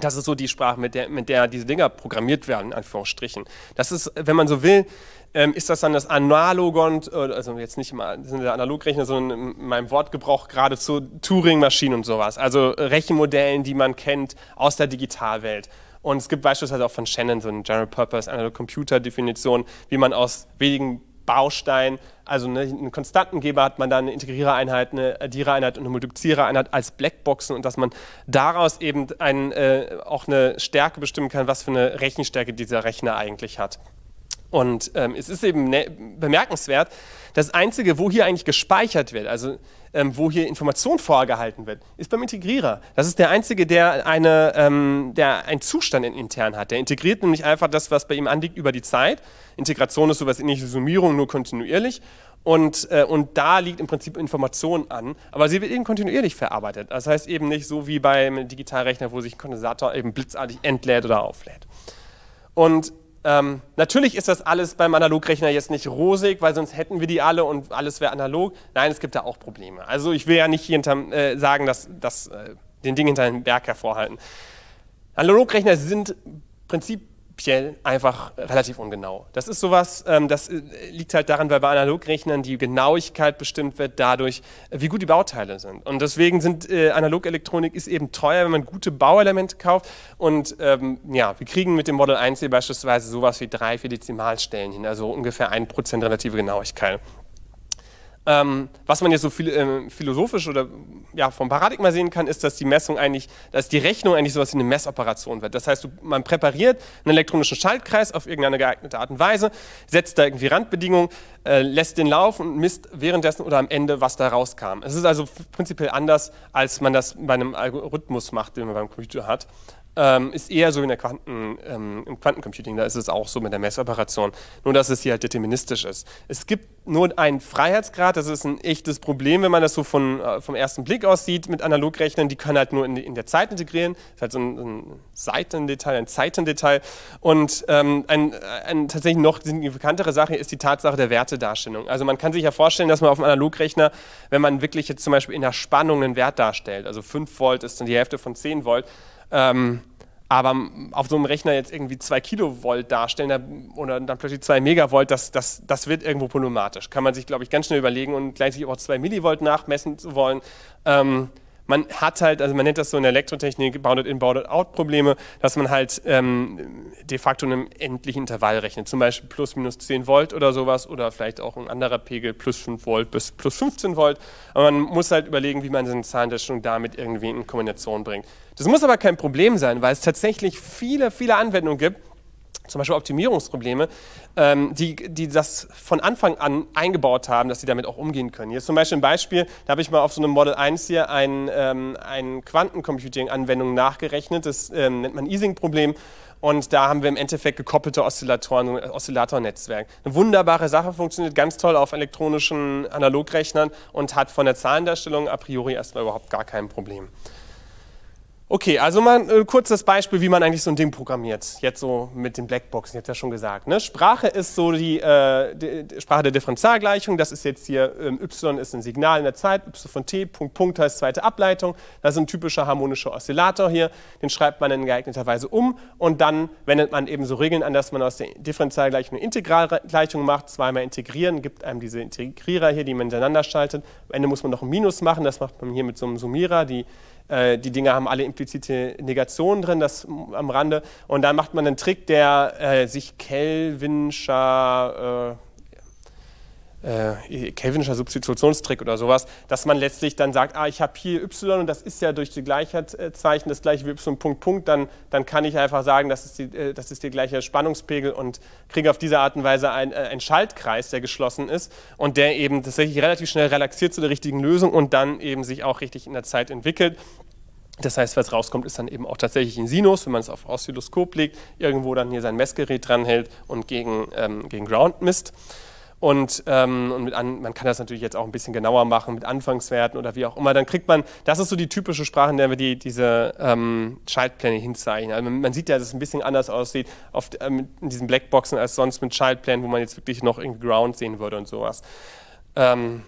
Das ist so die Sprache, mit der, mit der diese Dinger programmiert werden, in Anführungsstrichen. Das ist, wenn man so will, ähm, ist das dann das Analogon, also jetzt nicht im Sinne der Analogrechner, sondern in meinem Wortgebrauch gerade zu Turing-Maschinen und sowas. Also Rechenmodellen, die man kennt aus der Digitalwelt. Und es gibt beispielsweise auch von Shannon so eine General Purpose Analog Computer Definition, wie man aus wenigen Bausteinen, also eine, einen Konstantengeber hat man dann eine Integrierereinheit, eine Addierereinheit und eine Multiplizierereinheit als Blackboxen und dass man daraus eben ein, äh, auch eine Stärke bestimmen kann, was für eine Rechenstärke dieser Rechner eigentlich hat. Und ähm, es ist eben ne bemerkenswert, das Einzige, wo hier eigentlich gespeichert wird, also ähm, wo hier Information vorgehalten wird, ist beim Integrierer. Das ist der Einzige, der, eine, ähm, der einen Zustand intern hat. Der integriert nämlich einfach das, was bei ihm anliegt, über die Zeit. Integration ist sowas ähnliches Summierung, nur kontinuierlich. Und, äh, und da liegt im Prinzip Information an, aber sie wird eben kontinuierlich verarbeitet. Das heißt eben nicht so wie beim Digitalrechner, wo sich ein Kondensator eben blitzartig entlädt oder auflädt. Und ähm, natürlich ist das alles beim Analogrechner jetzt nicht rosig, weil sonst hätten wir die alle und alles wäre analog. Nein, es gibt da auch Probleme. Also ich will ja nicht hinterm, äh, sagen, dass, dass äh, den Ding hinter den Berg hervorhalten. Analogrechner sind im Prinzip prinzipiell einfach relativ ungenau. Das ist sowas, ähm, das äh, liegt halt daran, weil bei Analogrechnern die Genauigkeit bestimmt wird dadurch, wie gut die Bauteile sind. Und deswegen sind äh, Analogelektronik ist eben teuer, wenn man gute Bauelemente kauft. Und ähm, ja, wir kriegen mit dem Model 1 hier beispielsweise sowas wie drei, vier Dezimalstellen hin, also ungefähr ein Prozent relative Genauigkeit. Ähm, was man jetzt so viel, äh, philosophisch oder ja, vom Paradigma sehen kann, ist, dass die Messung eigentlich, dass die Rechnung eigentlich sowas wie eine Messoperation wird. Das heißt, man präpariert einen elektronischen Schaltkreis auf irgendeine geeignete Art und Weise, setzt da irgendwie Randbedingungen, äh, lässt den laufen und misst währenddessen oder am Ende, was da rauskam. Es ist also prinzipiell anders, als man das bei einem Algorithmus macht, den man beim Computer hat ähm, ist eher so in der Quanten, ähm, im Quantencomputing, da ist es auch so mit der Messoperation, nur dass es hier halt deterministisch ist. Es gibt nur einen Freiheitsgrad, das ist ein echtes Problem, wenn man das so von, äh, vom ersten Blick aus sieht mit Analogrechnern, die können halt nur in, in der Zeit integrieren, das ist halt so ein, ein Seitendetail, ein Zeitendetail und ähm, ein, ein, tatsächlich noch signifikantere Sache ist die Tatsache der Wertedarstellung. Also man kann sich ja vorstellen, dass man auf dem Analogrechner, wenn man wirklich jetzt zum Beispiel in der Spannung einen Wert darstellt, also 5 Volt ist dann die Hälfte von 10 Volt, ähm, aber auf so einem Rechner jetzt irgendwie 2 Kilovolt darstellen oder dann plötzlich 2 Megavolt, das, das, das wird irgendwo problematisch. Kann man sich, glaube ich, ganz schnell überlegen und gleichzeitig auch 2 Millivolt nachmessen zu wollen. Ähm, man hat halt, also man nennt das so in der Elektrotechnik Bounded-in, Bounded-out-Probleme, dass man halt ähm, de facto in einem endlichen Intervall rechnet. Zum Beispiel plus minus 10 Volt oder sowas oder vielleicht auch ein anderer Pegel plus 5 Volt bis plus 15 Volt. Aber man muss halt überlegen, wie man seine Zahlendarstellung damit irgendwie in Kombination bringt. Das muss aber kein Problem sein, weil es tatsächlich viele, viele Anwendungen gibt, zum Beispiel Optimierungsprobleme, ähm, die, die das von Anfang an eingebaut haben, dass sie damit auch umgehen können. Hier ist zum Beispiel ein Beispiel, da habe ich mal auf so einem Model 1 hier ein, ähm, ein Quantencomputing-Anwendung nachgerechnet, das ähm, nennt man Easing-Problem. Und da haben wir im Endeffekt gekoppelte Oszillatoren, ein Oszillatornetzwerk. Eine wunderbare Sache, funktioniert ganz toll auf elektronischen Analogrechnern und hat von der Zahlendarstellung a priori erstmal überhaupt gar kein Problem. Okay, also mal ein äh, kurzes Beispiel, wie man eigentlich so ein Ding programmiert. Jetzt so mit den Blackboxen, ich habe ja schon gesagt. Ne? Sprache ist so die, äh, die, die, Sprache der Differentialgleichung. Das ist jetzt hier, ähm, y ist ein Signal in der Zeit, y von t, Punkt, Punkt heißt zweite Ableitung. Das ist ein typischer harmonischer Oszillator hier. Den schreibt man in geeigneter Weise um und dann wendet man eben so Regeln an, dass man aus der Differentialgleichung eine Integralgleichung macht. Zweimal integrieren, gibt einem diese Integrierer hier, die man hintereinander schaltet. Am Ende muss man noch ein Minus machen, das macht man hier mit so einem Summierer. Die äh, die Dinge haben alle implizite Negationen drin, das am Rande. Und dann macht man einen Trick, der äh, sich Kelvinscher, äh, äh, Kelvinscher Substitutionstrick oder sowas, dass man letztlich dann sagt, ah, ich habe hier y und das ist ja durch die Gleichheitszeichen das gleiche wie y Punkt Punkt, dann, dann kann ich einfach sagen, das ist, die, äh, das ist der gleiche Spannungspegel und kriege auf diese Art und Weise einen, einen Schaltkreis, der geschlossen ist und der eben tatsächlich relativ schnell relaxiert zu der richtigen Lösung und dann eben sich auch richtig in der Zeit entwickelt. Das heißt, was rauskommt, ist dann eben auch tatsächlich ein Sinus, wenn man es auf Oszilloskop legt, irgendwo dann hier sein Messgerät dranhält und gegen, ähm, gegen Ground misst. Und, ähm, und an, man kann das natürlich jetzt auch ein bisschen genauer machen mit Anfangswerten oder wie auch immer. Dann kriegt man, das ist so die typische Sprache, in der wir die, diese ähm, Schaltpläne hinzeichnen. Also man, sieht ja, dass es ein bisschen anders aussieht auf, ähm, in diesen Blackboxen als sonst mit Schaltplänen, wo man jetzt wirklich noch in Ground sehen würde und sowas. Ähm,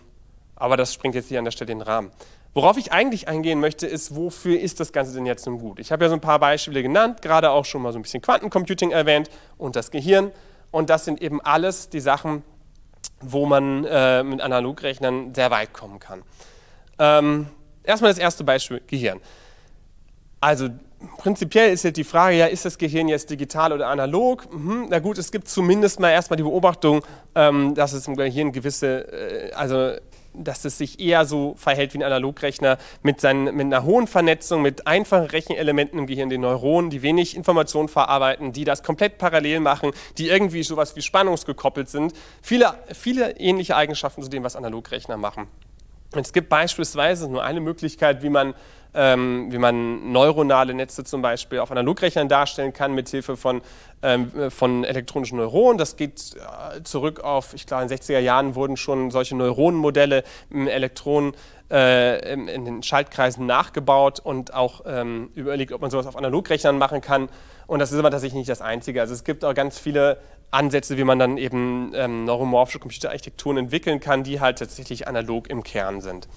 Aber das springt jetzt hier an der Stelle den Rahmen. Worauf ich eigentlich eingehen möchte, ist, wofür ist das Ganze denn jetzt nun gut? Ich habe ja so ein paar Beispiele genannt, gerade auch schon mal so ein bisschen Quantencomputing erwähnt und das Gehirn. Und das sind eben alles die Sachen, wo man äh, mit Analogrechnern sehr weit kommen kann. Ähm, erstmal das erste Beispiel, Gehirn. Also prinzipiell ist jetzt die Frage, ja, ist das Gehirn jetzt digital oder analog? Mhm, na gut, es gibt zumindest mal erstmal die Beobachtung, ähm, dass es im Gehirn gewisse, äh, also dass es sich eher so verhält wie ein Analogrechner mit, seinen, mit einer hohen Vernetzung, mit einfachen Rechenelementen im Gehirn, den Neuronen, die wenig Informationen verarbeiten, die das komplett parallel machen, die irgendwie sowas wie spannungsgekoppelt sind. Viele, viele ähnliche Eigenschaften zu dem, was Analogrechner machen. Es gibt beispielsweise nur eine Möglichkeit, wie man ähm, wie man neuronale Netze zum Beispiel auf Analogrechnern darstellen kann mit Hilfe von, ähm, von elektronischen Neuronen. Das geht äh, zurück auf, ich glaube, in den 60er Jahren wurden schon solche Neuronenmodelle im Elektronen äh, in, den Schaltkreisen nachgebaut und auch ähm, überlegt, ob man sowas auf Analogrechnern machen kann. Und das ist aber tatsächlich nicht das Einzige. Also es gibt auch ganz viele Ansätze, wie man dann eben ähm, neuromorphische Computerarchitekturen entwickeln kann, die halt tatsächlich analog im Kern sind.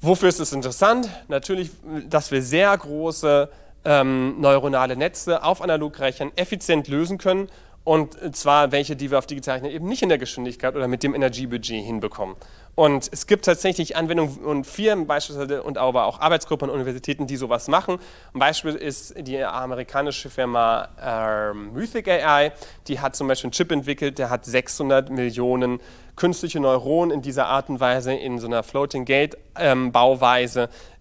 Wofür ist es interessant? Natürlich, dass wir sehr große ähm, neuronale Netze auf Analogrechnern effizient lösen können und zwar welche, die wir auf Digitalrechner eben nicht in der Geschwindigkeit oder mit dem Energiebudget hinbekommen. Und es gibt tatsächlich Anwendungen und Firmen beispielsweise und aber auch Arbeitsgruppen an Universitäten, die sowas machen. Ein Beispiel ist die amerikanische Firma ähm, Mythic AI, die hat zum Beispiel einen Chip entwickelt, der hat 600 Millionen künstliche Neuronen in dieser Art und Weise in so einer Floating Gate ähm,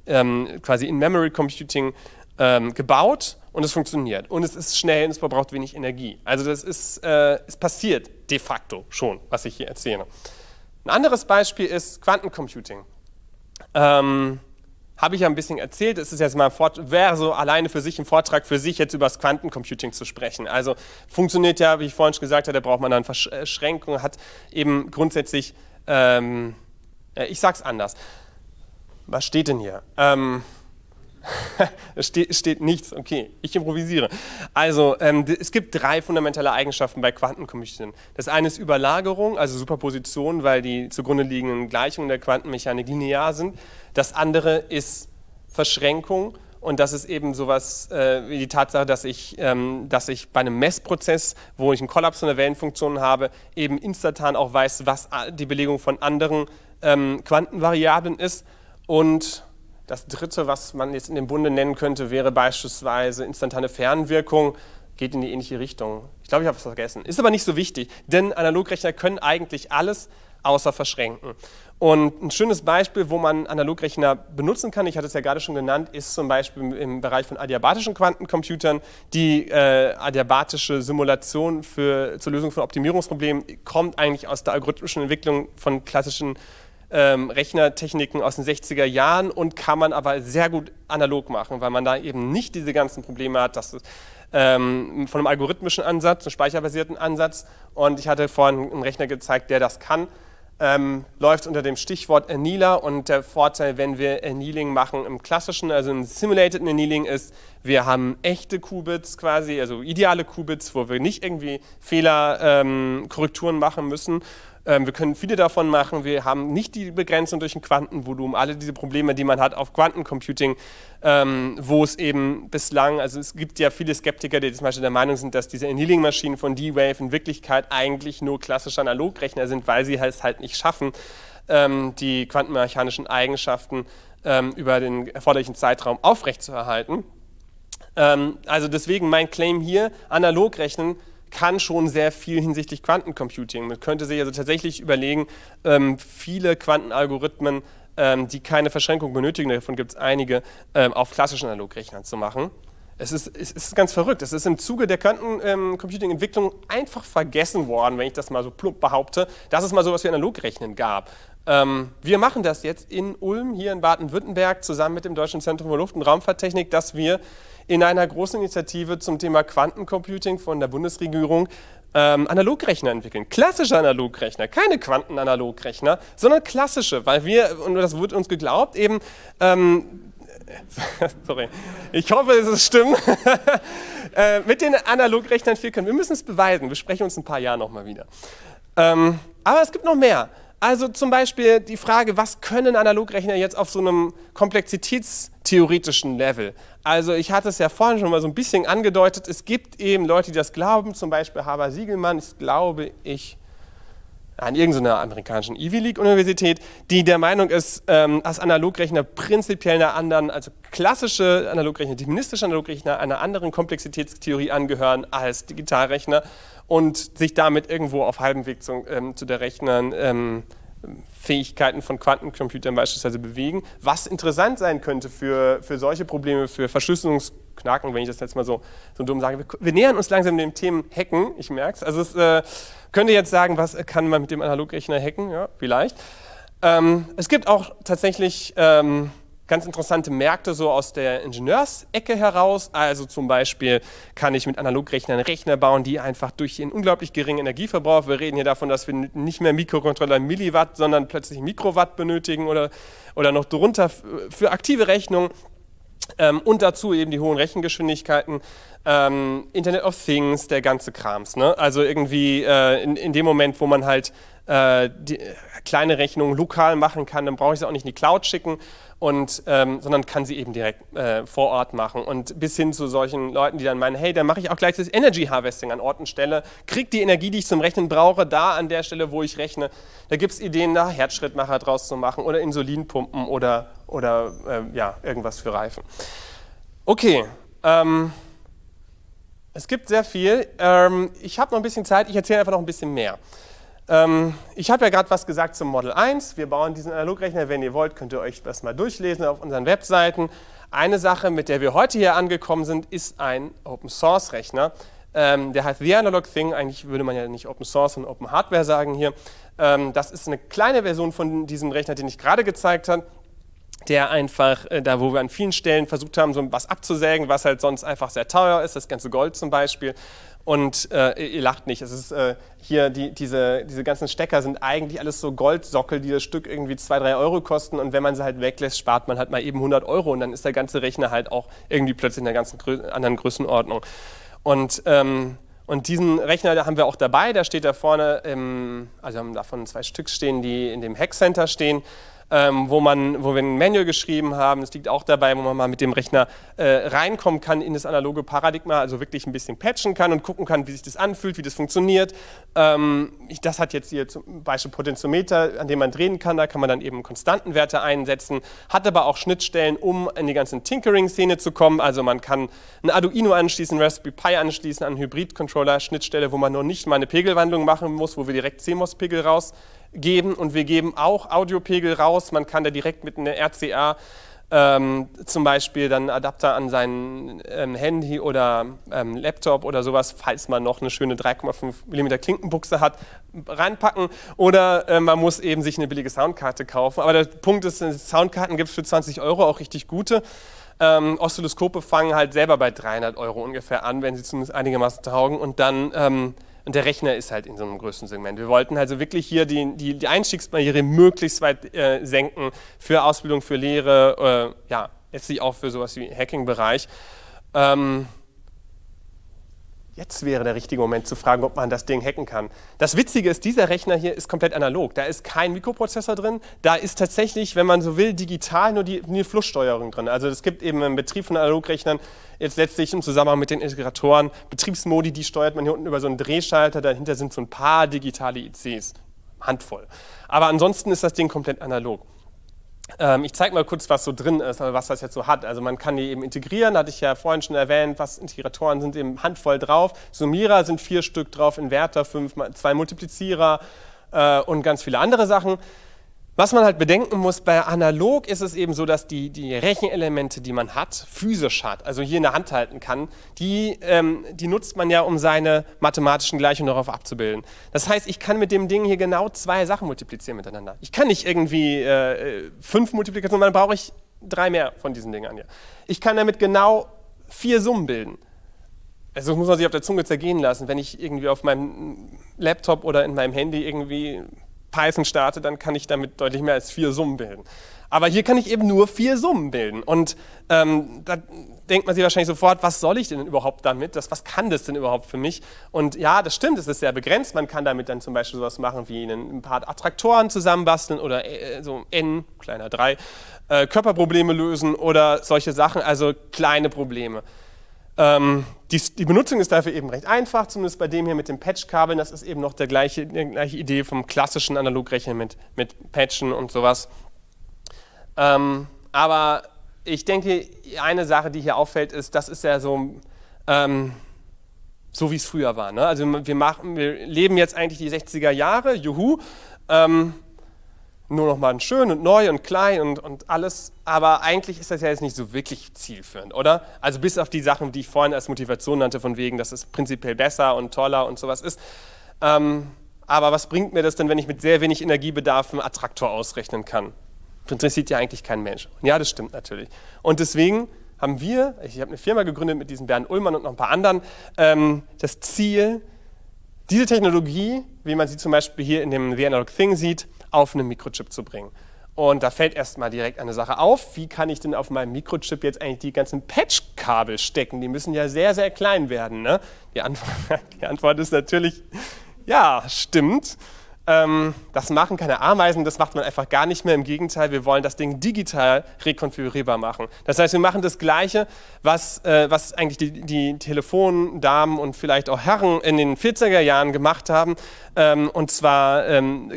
ähm, quasi in Memory Computing ähm, gebaut und es funktioniert. Und es ist schnell und es verbraucht wenig Energie. Also das ist, äh, es passiert de facto schon, was ich hier erzähle. Ein anderes Beispiel ist Quantencomputing. Ähm, habe ich ja ein bisschen erzählt. Es ist jetzt mal wäre so alleine für sich ein Vortrag für sich, jetzt über das Quantencomputing zu sprechen. Also funktioniert ja, wie ich vorhin schon gesagt habe, da braucht man dann Verschränkungen, hat eben grundsätzlich, ähm, ich sage es anders. Was steht denn hier? Ähm, [laughs] es steht, nichts, okay, ich improvisiere. Also, ähm, es gibt drei fundamentale Eigenschaften bei Quantencomputing. Das eine ist Überlagerung, also Superposition, weil die zugrunde liegenden Gleichungen der Quantenmechanik linear sind. Das andere ist Verschränkung und das ist eben sowas äh, wie die Tatsache, dass ich, ähm, dass ich bei einem Messprozess, wo ich einen Kollaps von der Wellenfunktion habe, eben instantan auch weiß, was die Belegung von anderen ähm, Quantenvariablen ist und das dritte, was man jetzt in dem Bunde nennen könnte, wäre beispielsweise instantane Fernwirkung, geht in die ähnliche Richtung. Ich glaube, ich habe es vergessen. Ist aber nicht so wichtig, denn Analogrechner können eigentlich alles außer verschränken. Und ein schönes Beispiel, wo man Analogrechner benutzen kann, ich hatte es ja gerade schon genannt, ist zum Beispiel im Bereich von adiabatischen Quantencomputern. Die äh, adiabatische Simulation für, zur Lösung von Optimierungsproblemen kommt eigentlich aus der algorithmischen Entwicklung von klassischen ähm, Rechnertechniken aus den 60er Jahren und kann man aber sehr gut analog machen, weil man da eben nicht diese ganzen Probleme hat, dass ähm, von einem algorithmischen Ansatz, einem speicherbasierten Ansatz. Und ich hatte vorhin einen Rechner gezeigt, der das kann. Ähm, läuft unter dem Stichwort Annealer und der Vorteil, wenn wir Annealing machen im klassischen, also im Simulated Annealing ist, wir haben echte Qubits quasi, also ideale Qubits, wo wir nicht irgendwie Fehlerkorrekturen ähm, machen müssen wir können viele davon machen. Wir haben nicht die Begrenzung durch ein Quantenvolumen. Alle diese Probleme, die man hat auf Quantencomputing, ähm, wo es eben bislang, also es gibt ja viele Skeptiker, die zum Beispiel der Meinung sind, dass diese Annealing-Maschinen von D-Wave in Wirklichkeit eigentlich nur klassische Analogrechner sind, weil sie es halt nicht schaffen, ähm, die quantenmechanischen Eigenschaften über den erforderlichen Zeitraum aufrechtzuerhalten. also deswegen mein Claim hier, Analogrechnen kann schon sehr viel hinsichtlich Quantencomputing. Man könnte sich also tatsächlich überlegen, ähm, viele Quantenalgorithmen, ähm, die keine Verschränkung benötigen, davon gibt es einige, ähm, auf klassischen Analogrechnern zu machen. Es ist, es ist ganz verrückt. Es ist im Zuge der Quantencomputing-Entwicklung einfach vergessen worden, wenn ich das mal so plump behaupte, dass es mal sowas wie Analogrechnen gab. Ähm, wir machen das jetzt in Ulm, hier in Baden-Württemberg, zusammen mit dem Deutschen Zentrum für Luft- und Raumfahrttechnik, dass wir in einer großen Initiative zum Thema Quantencomputing von der Bundesregierung ähm, Analogrechner entwickeln. Klassische Analogrechner, keine Quantenanalogrechner, sondern klassische, weil wir, und das wird uns geglaubt, eben, ähm, [laughs] sorry, ich hoffe, es ist stimmt, [laughs] äh, mit den Analogrechnern viel können. Wir müssen es beweisen, wir sprechen uns ein paar Jahre nochmal wieder. Ähm, aber es gibt noch mehr. Also zum Beispiel die Frage, was können Analogrechner jetzt auf so einem komplexitätstheoretischen Level? Also ich hatte es ja vorhin schon mal so ein bisschen angedeutet, es gibt eben Leute, die das glauben, zum Beispiel Haber Siegelmann, ist glaube ich an irgendeiner amerikanischen Ivy League Universität, die der Meinung ist, ähm, dass Analogrechner prinzipiell einer anderen, also klassische Analogrechner, deterministische Analogrechner einer anderen Komplexitätstheorie angehören als Digitalrechner und sich damit irgendwo auf halbem Weg zu, ähm, zu der Rechnern ähm, Fähigkeiten von Quantencomputern beispielsweise bewegen, was interessant sein könnte für, für solche Probleme, für Verschlüsselungsknacken, wenn ich das jetzt mal so, so dumm sage. Wir, wir nähern uns langsam dem Thema Hacken, ich merke es. Also es äh, könnte jetzt sagen, was kann man mit dem Analogrechner hacken? Ja, vielleicht. Ähm, es gibt auch tatsächlich ähm, ganz interessante Märkte so aus der Ingenieursecke heraus. Also zum Beispiel kann ich mit Analogrechnern Rechner bauen, die einfach durch ihren unglaublich geringen Energieverbrauch, wir reden hier davon, dass wir nicht mehr Mikrocontroller Milliwatt, sondern plötzlich Mikrowatt benötigen oder, oder noch drunter für aktive Rechnungen ähm, und dazu eben die hohen Rechengeschwindigkeiten, ähm, Internet of Things, der ganze Krams. Ne? Also irgendwie äh, in, in dem Moment, wo man halt äh, die, äh, kleine Rechnungen lokal machen kann, dann brauche ich sie auch nicht in die Cloud schicken, und, ähm, sondern kann sie eben direkt äh, vor Ort machen. Und bis hin zu solchen Leuten, die dann meinen, hey, dann mache ich auch gleich das Energy Harvesting an Ort und Stelle, kriege die Energie, die ich zum Rechnen brauche, da an der Stelle, wo ich rechne. Da gibt es Ideen, da Herzschrittmacher draus zu machen oder Insulinpumpen oder, oder äh, ja, irgendwas für Reifen. Okay, ähm, es gibt sehr viel. Ähm, ich habe noch ein bisschen Zeit, ich erzähle einfach noch ein bisschen mehr. Ähm, ich habe ja gerade was gesagt zum Model 1. Wir bauen diesen Analogrechner. Wenn ihr wollt, könnt ihr euch das mal durchlesen auf unseren Webseiten. Eine Sache, mit der wir heute hier angekommen sind, ist ein Open-Source-Rechner. Ähm, der heißt The Analog Thing. Eigentlich würde man ja nicht Open Source, sondern Open Hardware sagen hier. Ähm, das ist eine kleine Version von diesem Rechner, den ich gerade gezeigt habe der einfach, äh, da wo wir an vielen Stellen versucht haben, so was abzusägen, was halt sonst einfach sehr teuer ist, das ganze Gold zum Beispiel. Und äh, ihr lacht nicht, es ist äh, hier, die, diese, diese ganzen Stecker sind eigentlich alles so Goldsockel, die das Stück irgendwie 2, 3 Euro kosten. Und wenn man sie halt weglässt, spart man halt mal eben 100 Euro. Und dann ist der ganze Rechner halt auch irgendwie plötzlich in einer ganz Grö anderen Größenordnung. Und, ähm, und diesen Rechner da haben wir auch dabei, der steht da vorne, im, also haben davon zwei Stück stehen, die in dem Hack Center stehen ähm, wo, man, wo wir ein Manual geschrieben haben. Es liegt auch dabei, wo man mal mit dem Rechner äh, reinkommen kann in das analoge Paradigma, also wirklich ein bisschen patchen kann und gucken kann, wie sich das anfühlt, wie das funktioniert. Ähm, das hat jetzt hier zum Beispiel Potentiometer, an dem man drehen kann. Da kann man dann eben Konstantenwerte einsetzen. Hat aber auch Schnittstellen, um in die ganze Tinkering-Szene zu kommen. Also man kann ein Arduino anschließen, Raspberry Pi anschließen, an Hybrid-Controller, Schnittstelle, wo man noch nicht mal eine Pegelwandlung machen muss, wo wir direkt CMOS-Pegel raus geben und wir geben auch Audiopegel raus. Man kann da direkt mit einer RCA ähm, zum Beispiel dann Adapter an sein ähm, Handy oder ähm, Laptop oder sowas, falls man noch eine schöne 3,5 mm Klinkenbuchse hat, reinpacken. Oder äh, man muss eben sich eine billige Soundkarte kaufen. Aber der Punkt ist, Soundkarten gibt es für 20 Euro auch richtig gute. Ähm, Oszilloskope fangen halt selber bei 300 Euro ungefähr an, wenn sie zumindest einigermaßen taugen. Und dann ähm, und der Rechner ist halt in so einem größten Segment. Wir wollten also wirklich hier die, die, die Einstiegsbarriere möglichst weit äh, senken für Ausbildung, für Lehre, äh, ja, letztlich auch für sowas wie Hacking-Bereich. Ähm, Jetzt wäre der richtige Moment zu fragen, ob man das Ding hacken kann. Das Witzige ist, dieser Rechner hier ist komplett analog. Da ist kein Mikroprozessor drin. Da ist tatsächlich, wenn man so will, digital nur die, die Flusssteuerung drin. Also es gibt eben im Betrieb von Analogrechnern jetzt letztlich im Zusammenhang mit den Integratoren Betriebsmodi, die steuert man hier unten über so einen Drehschalter. Dahinter sind so ein paar digitale ICs. Handvoll. Aber ansonsten ist das Ding komplett analog. Ähm, ich zeige mal kurz, was so drin ist, also was das jetzt so hat. Also man kann die eben integrieren, hatte ich ja vorhin schon erwähnt, was Integratoren sind eben handvoll drauf. Summierer sind vier Stück drauf, Inverter fünf, zwei Multiplizierer äh, und ganz viele andere Sachen. Was man halt bedenken muss, bei analog ist es eben so, dass die, die Rechenelemente, die man hat, physisch hat, also hier in der Hand halten kann, die, ähm, die nutzt man ja, um seine mathematischen Gleichungen darauf abzubilden. Das heißt, ich kann mit dem Ding hier genau zwei Sachen multiplizieren miteinander. Ich kann nicht irgendwie äh, fünf Multiplikationen, dann brauche ich drei mehr von diesen Dingern hier. Ich kann damit genau vier Summen bilden. Also das muss man sich auf der Zunge zergehen lassen, wenn ich irgendwie auf meinem Laptop oder in meinem Handy irgendwie Python starte, dann kann ich damit deutlich mehr als vier Summen bilden. Aber hier kann ich eben nur vier Summen bilden. Und ähm, da denkt man sich wahrscheinlich sofort, was soll ich denn überhaupt damit? Das, was kann das denn überhaupt für mich? Und ja, das stimmt, es ist sehr begrenzt. Man kann damit dann zum Beispiel sowas machen wie ein paar Attraktoren zusammenbasteln oder äh, so N, kleiner 3, äh, Körperprobleme lösen oder solche Sachen, also kleine Probleme. Ähm, die, die, Benutzung ist dafür eben recht einfach, zumindest bei dem hier mit dem Patch-Kabeln. Das ist eben noch der gleiche, die gleiche Idee vom klassischen Analogrechnen mit, mit Patchen und sowas. Ähm, aber ich denke, eine Sache, die hier auffällt, ist, das ist ja so, ähm, so wie es früher war. Ne? Also wir, machen, wir leben jetzt eigentlich die 60er Jahre, juhu. Ähm, nur noch mal schön und neu und klein und, und alles. Aber eigentlich ist das ja jetzt nicht so wirklich zielführend, oder? Also bis auf die Sachen, die ich vorhin als Motivation nannte, von wegen, dass es prinzipiell besser und toller und sowas ist. Ähm, aber was bringt mir das denn, wenn ich mit sehr wenig Energiebedarf einen Attraktor ausrechnen kann? Das interessiert ja eigentlich kein Mensch. ja, das stimmt natürlich. Und deswegen haben wir, ich habe eine Firma gegründet mit diesem Bernd Ullmann und noch ein paar anderen, ähm, das Ziel, diese Technologie, wie man sie zum Beispiel hier in dem The Analog Thing sieht, auf einen Mikrochip zu bringen. Und da fällt erstmal direkt eine Sache auf. Wie kann ich denn auf meinem Mikrochip jetzt eigentlich die ganzen Patch-Kabel stecken? Die müssen ja sehr, sehr klein werden. Ne? Die, Antwort, [laughs] die Antwort ist natürlich, ja, stimmt. Ähm, das machen keine Ameisen, das macht man einfach gar nicht mehr. Im Gegenteil, wir wollen das Ding digital rekonfigurierbar machen. Das heißt, wir machen das Gleiche, was, äh, was eigentlich die, die Telefondamen und vielleicht auch Herren in den 40er Jahren gemacht haben. Ähm, und zwar ähm,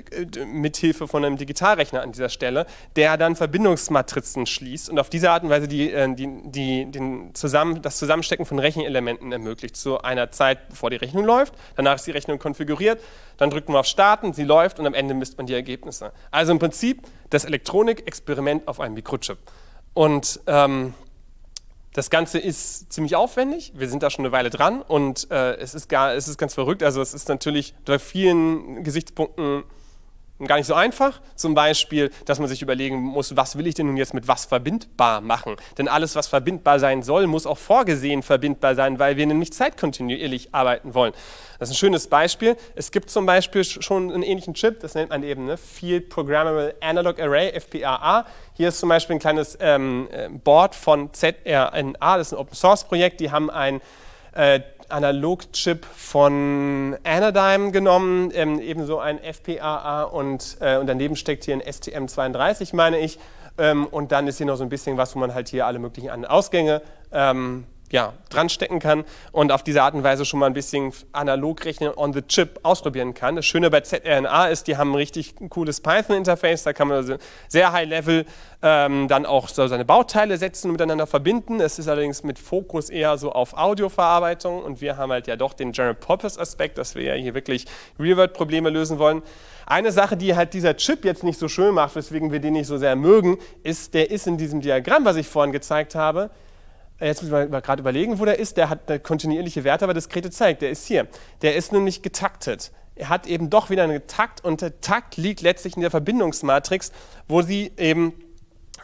mit Hilfe von einem Digitalrechner an dieser Stelle, der dann Verbindungsmatrizen schließt und auf diese Art und Weise die, äh, die, die, den zusammen, das Zusammenstecken von Rechenelementen ermöglicht zu einer Zeit, bevor die Rechnung läuft. Danach ist die Rechnung konfiguriert, dann drückt man auf Starten, sie läuft und am Ende misst man die Ergebnisse. Also im Prinzip das Elektronik-Experiment auf einem Mikrochip. Und ähm, das Ganze ist ziemlich aufwendig. Wir sind da schon eine Weile dran und äh, es, ist gar, es ist ganz verrückt. Also es ist natürlich bei vielen Gesichtspunkten gar nicht so einfach. Zum Beispiel, dass man sich überlegen muss, was will ich denn nun jetzt mit was verbindbar machen? Denn alles, was verbindbar sein soll, muss auch vorgesehen verbindbar sein, weil wir nämlich zeitkontinuierlich arbeiten wollen. Das ist ein schönes Beispiel. Es gibt zum Beispiel schon einen ähnlichen Chip, das nennt man eben ne, Field Programmable Analog Array, FPAA. Hier ist zum Beispiel ein kleines ähm, äh, Board von ZRNA, das ist ein Open Source Projekt. Die haben ein äh, Analogchip von Anadyme genommen, ähm, ebenso ein FPAA und, äh, und daneben steckt hier ein STM32, meine ich. Ähm, und dann ist hier noch so ein bisschen was, wo man halt hier alle möglichen Ausgänge ähm, ja, dran stecken kann und auf diese Art und Weise schon mal ein bisschen analog rechnen on the chip ausprobieren kann. Das Schöne bei ZRNA ist, die haben ein richtig cooles Python-Interface, da kann man also sehr high-level ähm, dann auch so seine Bauteile setzen und miteinander verbinden. Es ist allerdings mit Fokus eher so auf Audioverarbeitung und wir haben halt ja doch den General-Purpose-Aspekt, dass wir ja hier wirklich Real-World-Probleme lösen wollen. Eine Sache, die halt dieser Chip jetzt nicht so schön macht, weswegen wir den nicht so sehr mögen, ist, der ist in diesem Diagramm, was ich vorhin gezeigt habe, Jetzt müssen wir gerade überlegen, wo der ist. Der hat eine kontinuierliche Werte, aber diskrete zeigt. Der ist hier. Der ist nämlich getaktet. Er hat eben doch wieder einen Takt und der Takt liegt letztlich in der Verbindungsmatrix, wo sie eben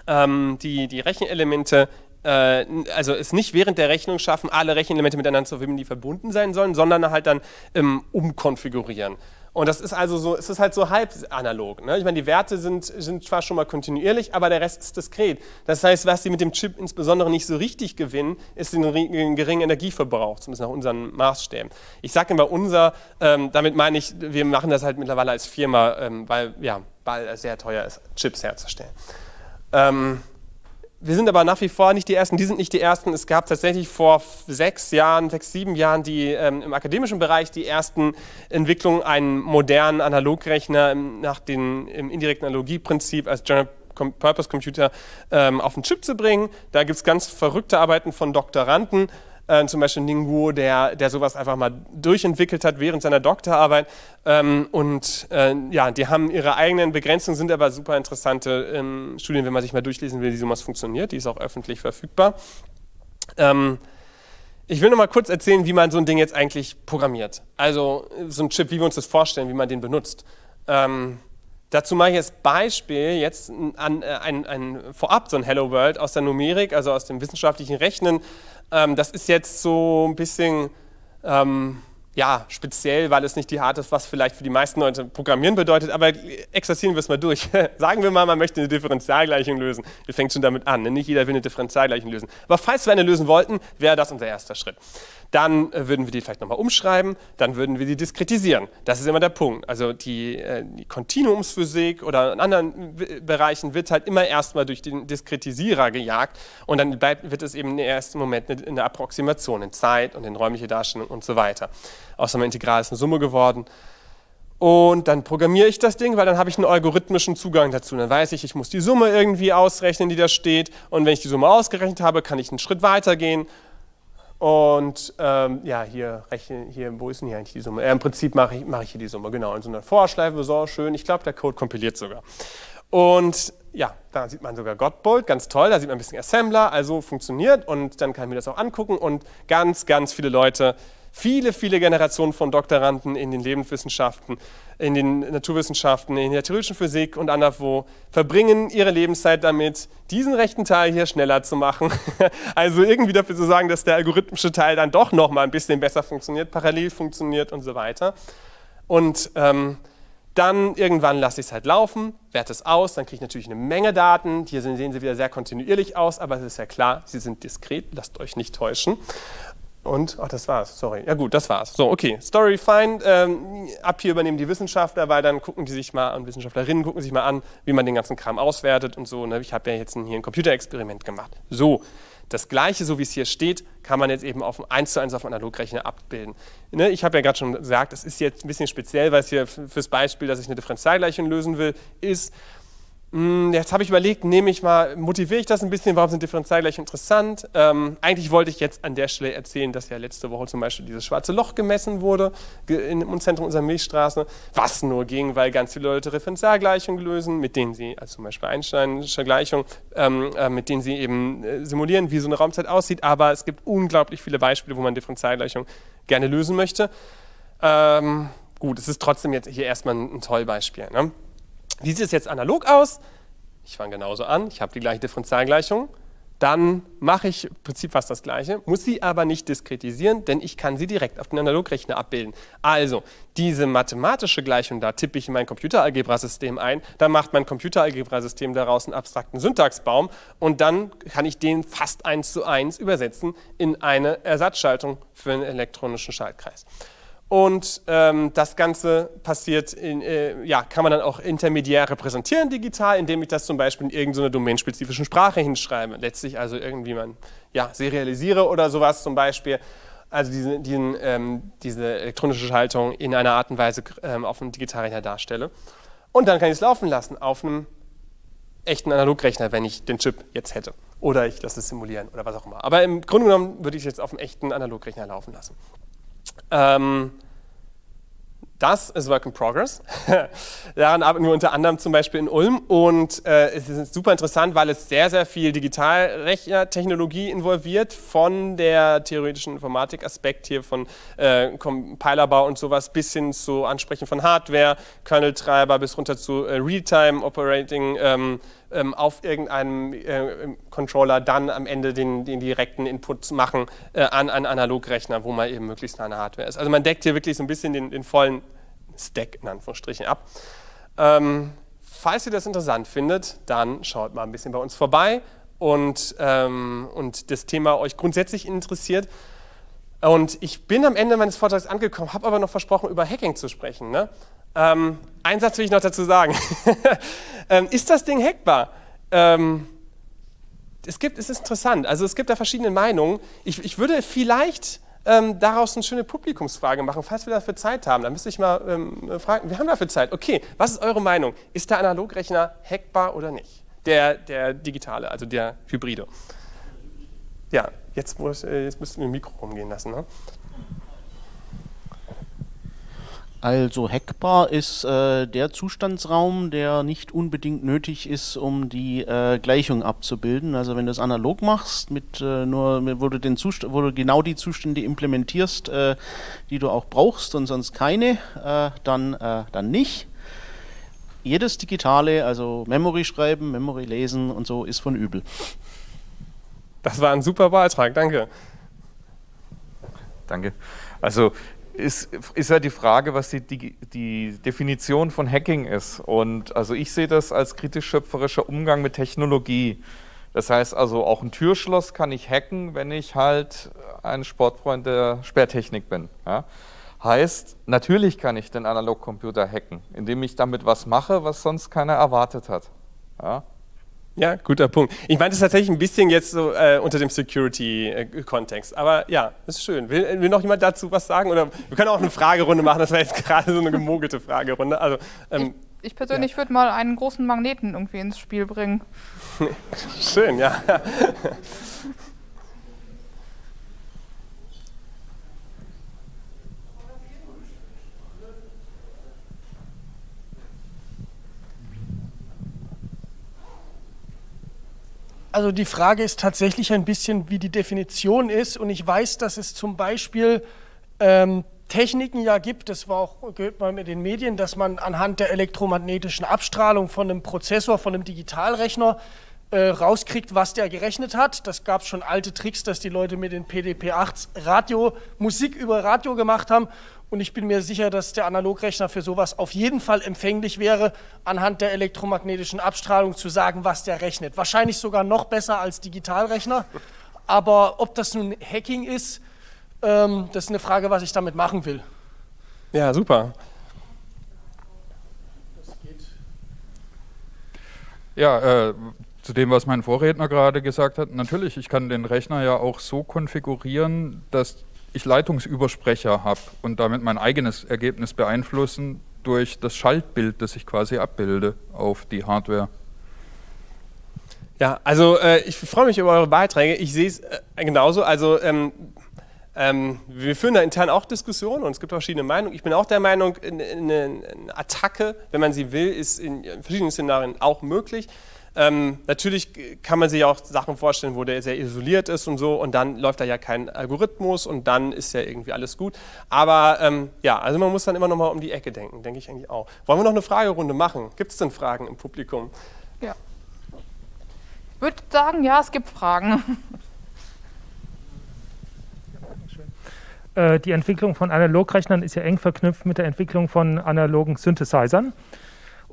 ähm, die, die Rechenelemente äh, also es nicht während der Rechnung schaffen, alle Rechenelemente miteinander zu verbinden, die verbunden sein sollen, sondern halt dann ähm, umkonfigurieren. Und das ist also so, es ist halt so halb analog. Ne? Ich meine, die Werte sind, sind zwar schon mal kontinuierlich, aber der Rest ist diskret. Das heißt, was sie mit dem Chip insbesondere nicht so richtig gewinnen, ist den geringen Energieverbrauch, zumindest nach unseren Maßstäben. Ich sage immer unser, ähm, damit meine ich, wir machen das halt mittlerweile als Firma, ähm, weil, ja, weil es sehr teuer ist, Chips herzustellen. Ähm, wir sind aber nach wie vor nicht die Ersten, die sind nicht die Ersten. Es gab tatsächlich vor sechs Jahren, sechs, sieben Jahren die, ähm, im akademischen Bereich die ersten Entwicklungen, einen modernen Analogrechner nach dem indirekten Analogieprinzip als General Purpose Computer ähm, auf den Chip zu bringen. Da gibt es ganz verrückte Arbeiten von Doktoranden, äh, zum Beispiel Ningguo, der, der sowas einfach mal durchentwickelt hat während seiner Doktorarbeit. Ähm, und äh, ja, die haben ihre eigenen Begrenzungen, sind aber super interessante ähm, Studien, wenn man sich mal durchlesen will, wie sowas funktioniert. Die ist auch öffentlich verfügbar. Ähm, ich will noch mal kurz erzählen, wie man so ein Ding jetzt eigentlich programmiert. Also so ein Chip, wie wir uns das vorstellen, wie man den benutzt. Ähm, dazu mache ich als Beispiel jetzt ein, äh, ein, ein, vorab so ein Hello World aus der Numerik, also aus dem wissenschaftlichen Rechnen. Ähm, das ist jetzt so ein bisschen, ähm, ja, speziell, weil es nicht die Art ist, was vielleicht für die meisten Leute Programmieren bedeutet, aber exerzieren wir es mal durch. [laughs] Sagen wir mal, man möchte eine Differentialgleichung lösen. Wir fangen schon damit an. Ne? Nicht jeder will eine Differentialgleichung lösen. Aber falls wir eine lösen wollten, wäre das unser erster Schritt. Dann äh, würden wir die vielleicht nochmal umschreiben, dann würden wir die diskretisieren. Das ist immer der Punkt. Also die, äh, die Kontinuumsphysik oder in anderen Bereichen wird halt immer erstmal durch den Diskretisierer gejagt und dann bleibt, wird es eben im ersten Moment eine, eine Approximation in Zeit und in räumliche Darstellung und so weiter. Außer mein Integral ist eine Summe geworden. Und dann programmiere ich das Ding, weil dann habe ich einen algorithmischen Zugang dazu. Dann weiß ich, ich muss die Summe irgendwie ausrechnen, die da steht. Und wenn ich die Summe ausgerechnet habe, kann ich einen Schritt weiter gehen und ähm, ja, hier, rechne, hier, wo ist denn hier eigentlich die Summe? Äh, Im Prinzip mache ich, mache ich hier die Summe, genau, in so einer Vorschleife, so schön. Ich glaube, der Code kompiliert sogar. Und ja, da sieht man sogar Godbolt, ganz toll, da sieht man ein bisschen Assembler, also funktioniert und dann kann ich mir das auch angucken und ganz, ganz viele Leute viele, viele Generationen von Doktoranden in den Lebenswissenschaften, in den Naturwissenschaften, in der theoretischen Physik und anderswo verbringen ihre Lebenszeit damit, diesen rechten Teil hier schneller zu machen. [laughs] Also irgendwie dafür zu sagen, dass der algorithmische Teil dann doch noch mal ein bisschen besser funktioniert, parallel funktioniert und so weiter. Und ähm, dann irgendwann lasse ich es halt laufen, werte es aus, dann kriege ich natürlich eine Menge Daten. Hier sehen sie wieder sehr kontinuierlich aus, aber es ist ja klar, sie sind diskret, lasst euch nicht täuschen. Und, ach, das war's, sorry. Ja gut, das war's. So, okay, Story fine. Ähm, ab hier übernehmen die Wissenschaftler, weil dann gucken die sich mal, und Wissenschaftlerinnen gucken sich mal an, wie man den ganzen Kram auswertet und so. Ne? Ich habe ja jetzt hier ein Computerexperiment gemacht. So, das Gleiche, so wie es hier steht, kann man jetzt eben auf 1 zu 1 auf einem Analogrechner abbilden. Ne? Ich habe ja gerade schon gesagt, es ist jetzt ein bisschen speziell, weil es hier fürs Beispiel, dass ich eine Differentialgleichung lösen will, ist, jetzt habe ich überlegt, nehme ich mal, motiviere ich das ein bisschen, warum sind Differentialgleichungen interessant? Ähm, eigentlich wollte ich jetzt an der Stelle erzählen, dass ja letzte Woche zum Beispiel dieses schwarze Loch gemessen wurde im Zentrum unserer Milchstraße, was nur ging, weil ganz viele Leute Differentialgleichungen lösen, mit denen sie, also zum Beispiel Einsteinsche Gleichung, ähm, äh, mit denen sie eben äh, simulieren, wie so eine Raumzeit aussieht, aber es gibt unglaublich viele Beispiele, wo man Differentialgleichungen gerne lösen möchte. Ähm, gut, es ist trotzdem jetzt hier erstmal ein, ein Tollbeispiel. Ne? Wie sieht es jetzt analog aus? Ich fange genauso an, ich habe die gleiche Differentialgleichung. Dann mache ich im Prinzip fast das Gleiche, muss sie aber nicht diskretisieren, denn ich kann sie direkt auf den Analogrechner abbilden. Also, diese mathematische Gleichung, da tippe ich in mein Computeralgebrasystem ein, dann macht mein Computeralgebrasystem daraus einen abstrakten Syntaxbaum und dann kann ich den fast eins zu eins übersetzen in eine Ersatzschaltung für einen elektronischen Schaltkreis. Und ähm, das Ganze passiert, in, äh, ja, kann man dann auch intermediär repräsentieren digital, indem ich das zum Beispiel in irgendeiner domänenspezifischen Sprache hinschreibe. Letztlich also irgendwie man ja, serialisiere oder sowas zum Beispiel. Also diese, diesen, ähm, diese elektronische Schaltung in einer Art und Weise ähm, auf einem Digitalrechner darstelle. Und dann kann ich es laufen lassen auf einem echten Analogrechner, wenn ich den Chip jetzt hätte. Oder ich lasse es simulieren oder was auch immer. Aber im Grunde genommen würde ich es jetzt auf einem echten Analogrechner laufen lassen. Ähm, das ist Work in Progress. [laughs] Daran arbeiten wir unter anderem zum Beispiel in Ulm und äh, es ist super interessant, weil es sehr, sehr viel Digitalrechnertechnologie involviert, von der theoretischen Informatik-Aspekt hier von äh, Compilerbau und sowas bis hin zu Ansprechen von Hardware, Kernel-Treiber bis runter zu äh, Real-Time-Operating. Ähm, ähm, auf irgendeinem äh, Controller dann am Ende den, den direkten Input machen äh, an einen Analogrechner, wo man eben möglichst der Hardware ist. Also man deckt hier wirklich so ein bisschen den, den vollen Stack in Anführungsstrichen ab. Ähm, falls ihr das interessant findet, dann schaut mal ein bisschen bei uns vorbei und, ähm, und das Thema euch grundsätzlich interessiert. Und ich bin am Ende meines Vortrags angekommen, habe aber noch versprochen, über Hacking zu sprechen. Ne? Ähm, einen Satz will ich noch dazu sagen. [laughs] ähm, ist das Ding hackbar? Ähm, es, gibt, es ist interessant. Also es gibt da verschiedene Meinungen. Ich, ich würde vielleicht ähm, daraus eine schöne Publikumsfrage machen, falls wir dafür Zeit haben. Da müsste ich mal ähm, fragen, wir haben dafür Zeit. Okay, was ist eure Meinung? Ist der Analogrechner hackbar oder nicht? Der, der digitale, also der hybride. Ja, jetzt, muss, äh, jetzt müssten wir ein Mikro rumgehen lassen. Ne? Also hackbar ist äh, der Zustandsraum, der nicht unbedingt nötig ist, um die äh, Gleichung abzubilden. Also wenn du es analog machst, mit äh, nur wo du, den wo du genau die Zustände implementierst, äh, die du auch brauchst und sonst keine, äh, dann, äh, dann nicht. Jedes Digitale, also Memory schreiben, Memory lesen und so, ist von übel. Das war ein super Beitrag, danke. Danke. Also ist, ist ja die Frage, was die, die, die, Definition von Hacking ist. Und also ich sehe das als kritisch-schöpferischer Umgang mit Technologie. Das heißt also, auch ein Türschloss kann ich hacken, wenn ich halt ein Sportfreund der Sperrtechnik bin. Ja? Heißt, natürlich kann ich den Analogcomputer hacken, indem ich damit was mache, was sonst keiner erwartet hat. Ja? Ja, guter Punkt. Ich meinte es tatsächlich ein bisschen jetzt so äh, unter dem Security-Kontext. Aber ja, ist schön. Will, will, noch jemand dazu was sagen? Oder wir können auch eine Fragerunde machen. Das war jetzt [laughs] gerade so eine gemogelte Fragerunde. Also, ähm, ich, ich, persönlich ja. würde mal einen großen Magneten irgendwie ins Spiel bringen. [laughs] schön, ja. Also die Frage ist tatsächlich ein bisschen, wie die Definition ist. Und ich weiß, dass es zum Beispiel ähm, Techniken ja gibt, das war auch, gehört mal mit den Medien, dass man anhand der elektromagnetischen Abstrahlung von einem Prozessor, von einem Digitalrechner äh, rauskriegt, was der gerechnet hat. Das gab es schon alte Tricks, dass die Leute mit den PDP-8 Radio Musik über Radio gemacht haben. Und ich bin mir sicher, dass der Analogrechner für sowas auf jeden Fall empfänglich wäre, anhand der elektromagnetischen Abstrahlung zu sagen, was der rechnet. Wahrscheinlich sogar noch besser als Digitalrechner. Aber ob das nun Hacking ist, ähm, das ist eine Frage, was ich damit machen will. Ja, super. Ja, äh, zu dem, was mein Vorredner gerade gesagt hat, natürlich, ich kann den Rechner ja auch so konfigurieren, dass ich Leitungsübersprecher habe und damit mein eigenes Ergebnis beeinflussen durch das Schaltbild, das ich quasi abbilde auf die Hardware. Ja, also äh, ich freue mich über eure Beiträge. Ich sehe es äh, genauso. Also ähm, ähm, wir führen da intern auch Diskussionen und es gibt verschiedene Meinungen. Ich bin auch der Meinung, eine, eine Attacke, wenn man sie will, ist in verschiedenen Szenarien auch möglich. Ähm, natürlich kann man sich auch Sachen vorstellen, wo der sehr isoliert ist und so und dann läuft da ja kein Algorithmus und dann ist ja irgendwie alles gut. Aber ähm, ja, also man muss dann immer noch mal um die Ecke denken, denke ich eigentlich auch. Wollen wir noch eine Fragerunde machen? Gibt es denn Fragen im Publikum? Ja. Ich würde sagen, ja, es gibt Fragen. Äh, die Entwicklung von Analogrechnern ist ja eng verknüpft mit der Entwicklung von analogen Synthesizern.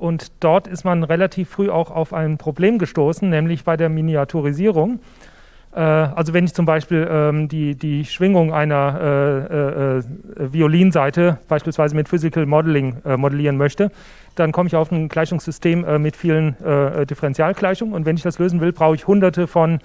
Und dort ist man relativ früh auch auf ein Problem gestoßen, nämlich bei der Miniaturisierung. Äh, also wenn ich zum Beispiel ähm, die, die Schwingung einer äh, äh, Violinseite beispielsweise mit Physical Modeling äh, modellieren möchte, dann komme ich auf ein Gleichungssystem äh, mit vielen äh, Differentialgleichungen. Und wenn ich das lösen will, brauche ich hunderte von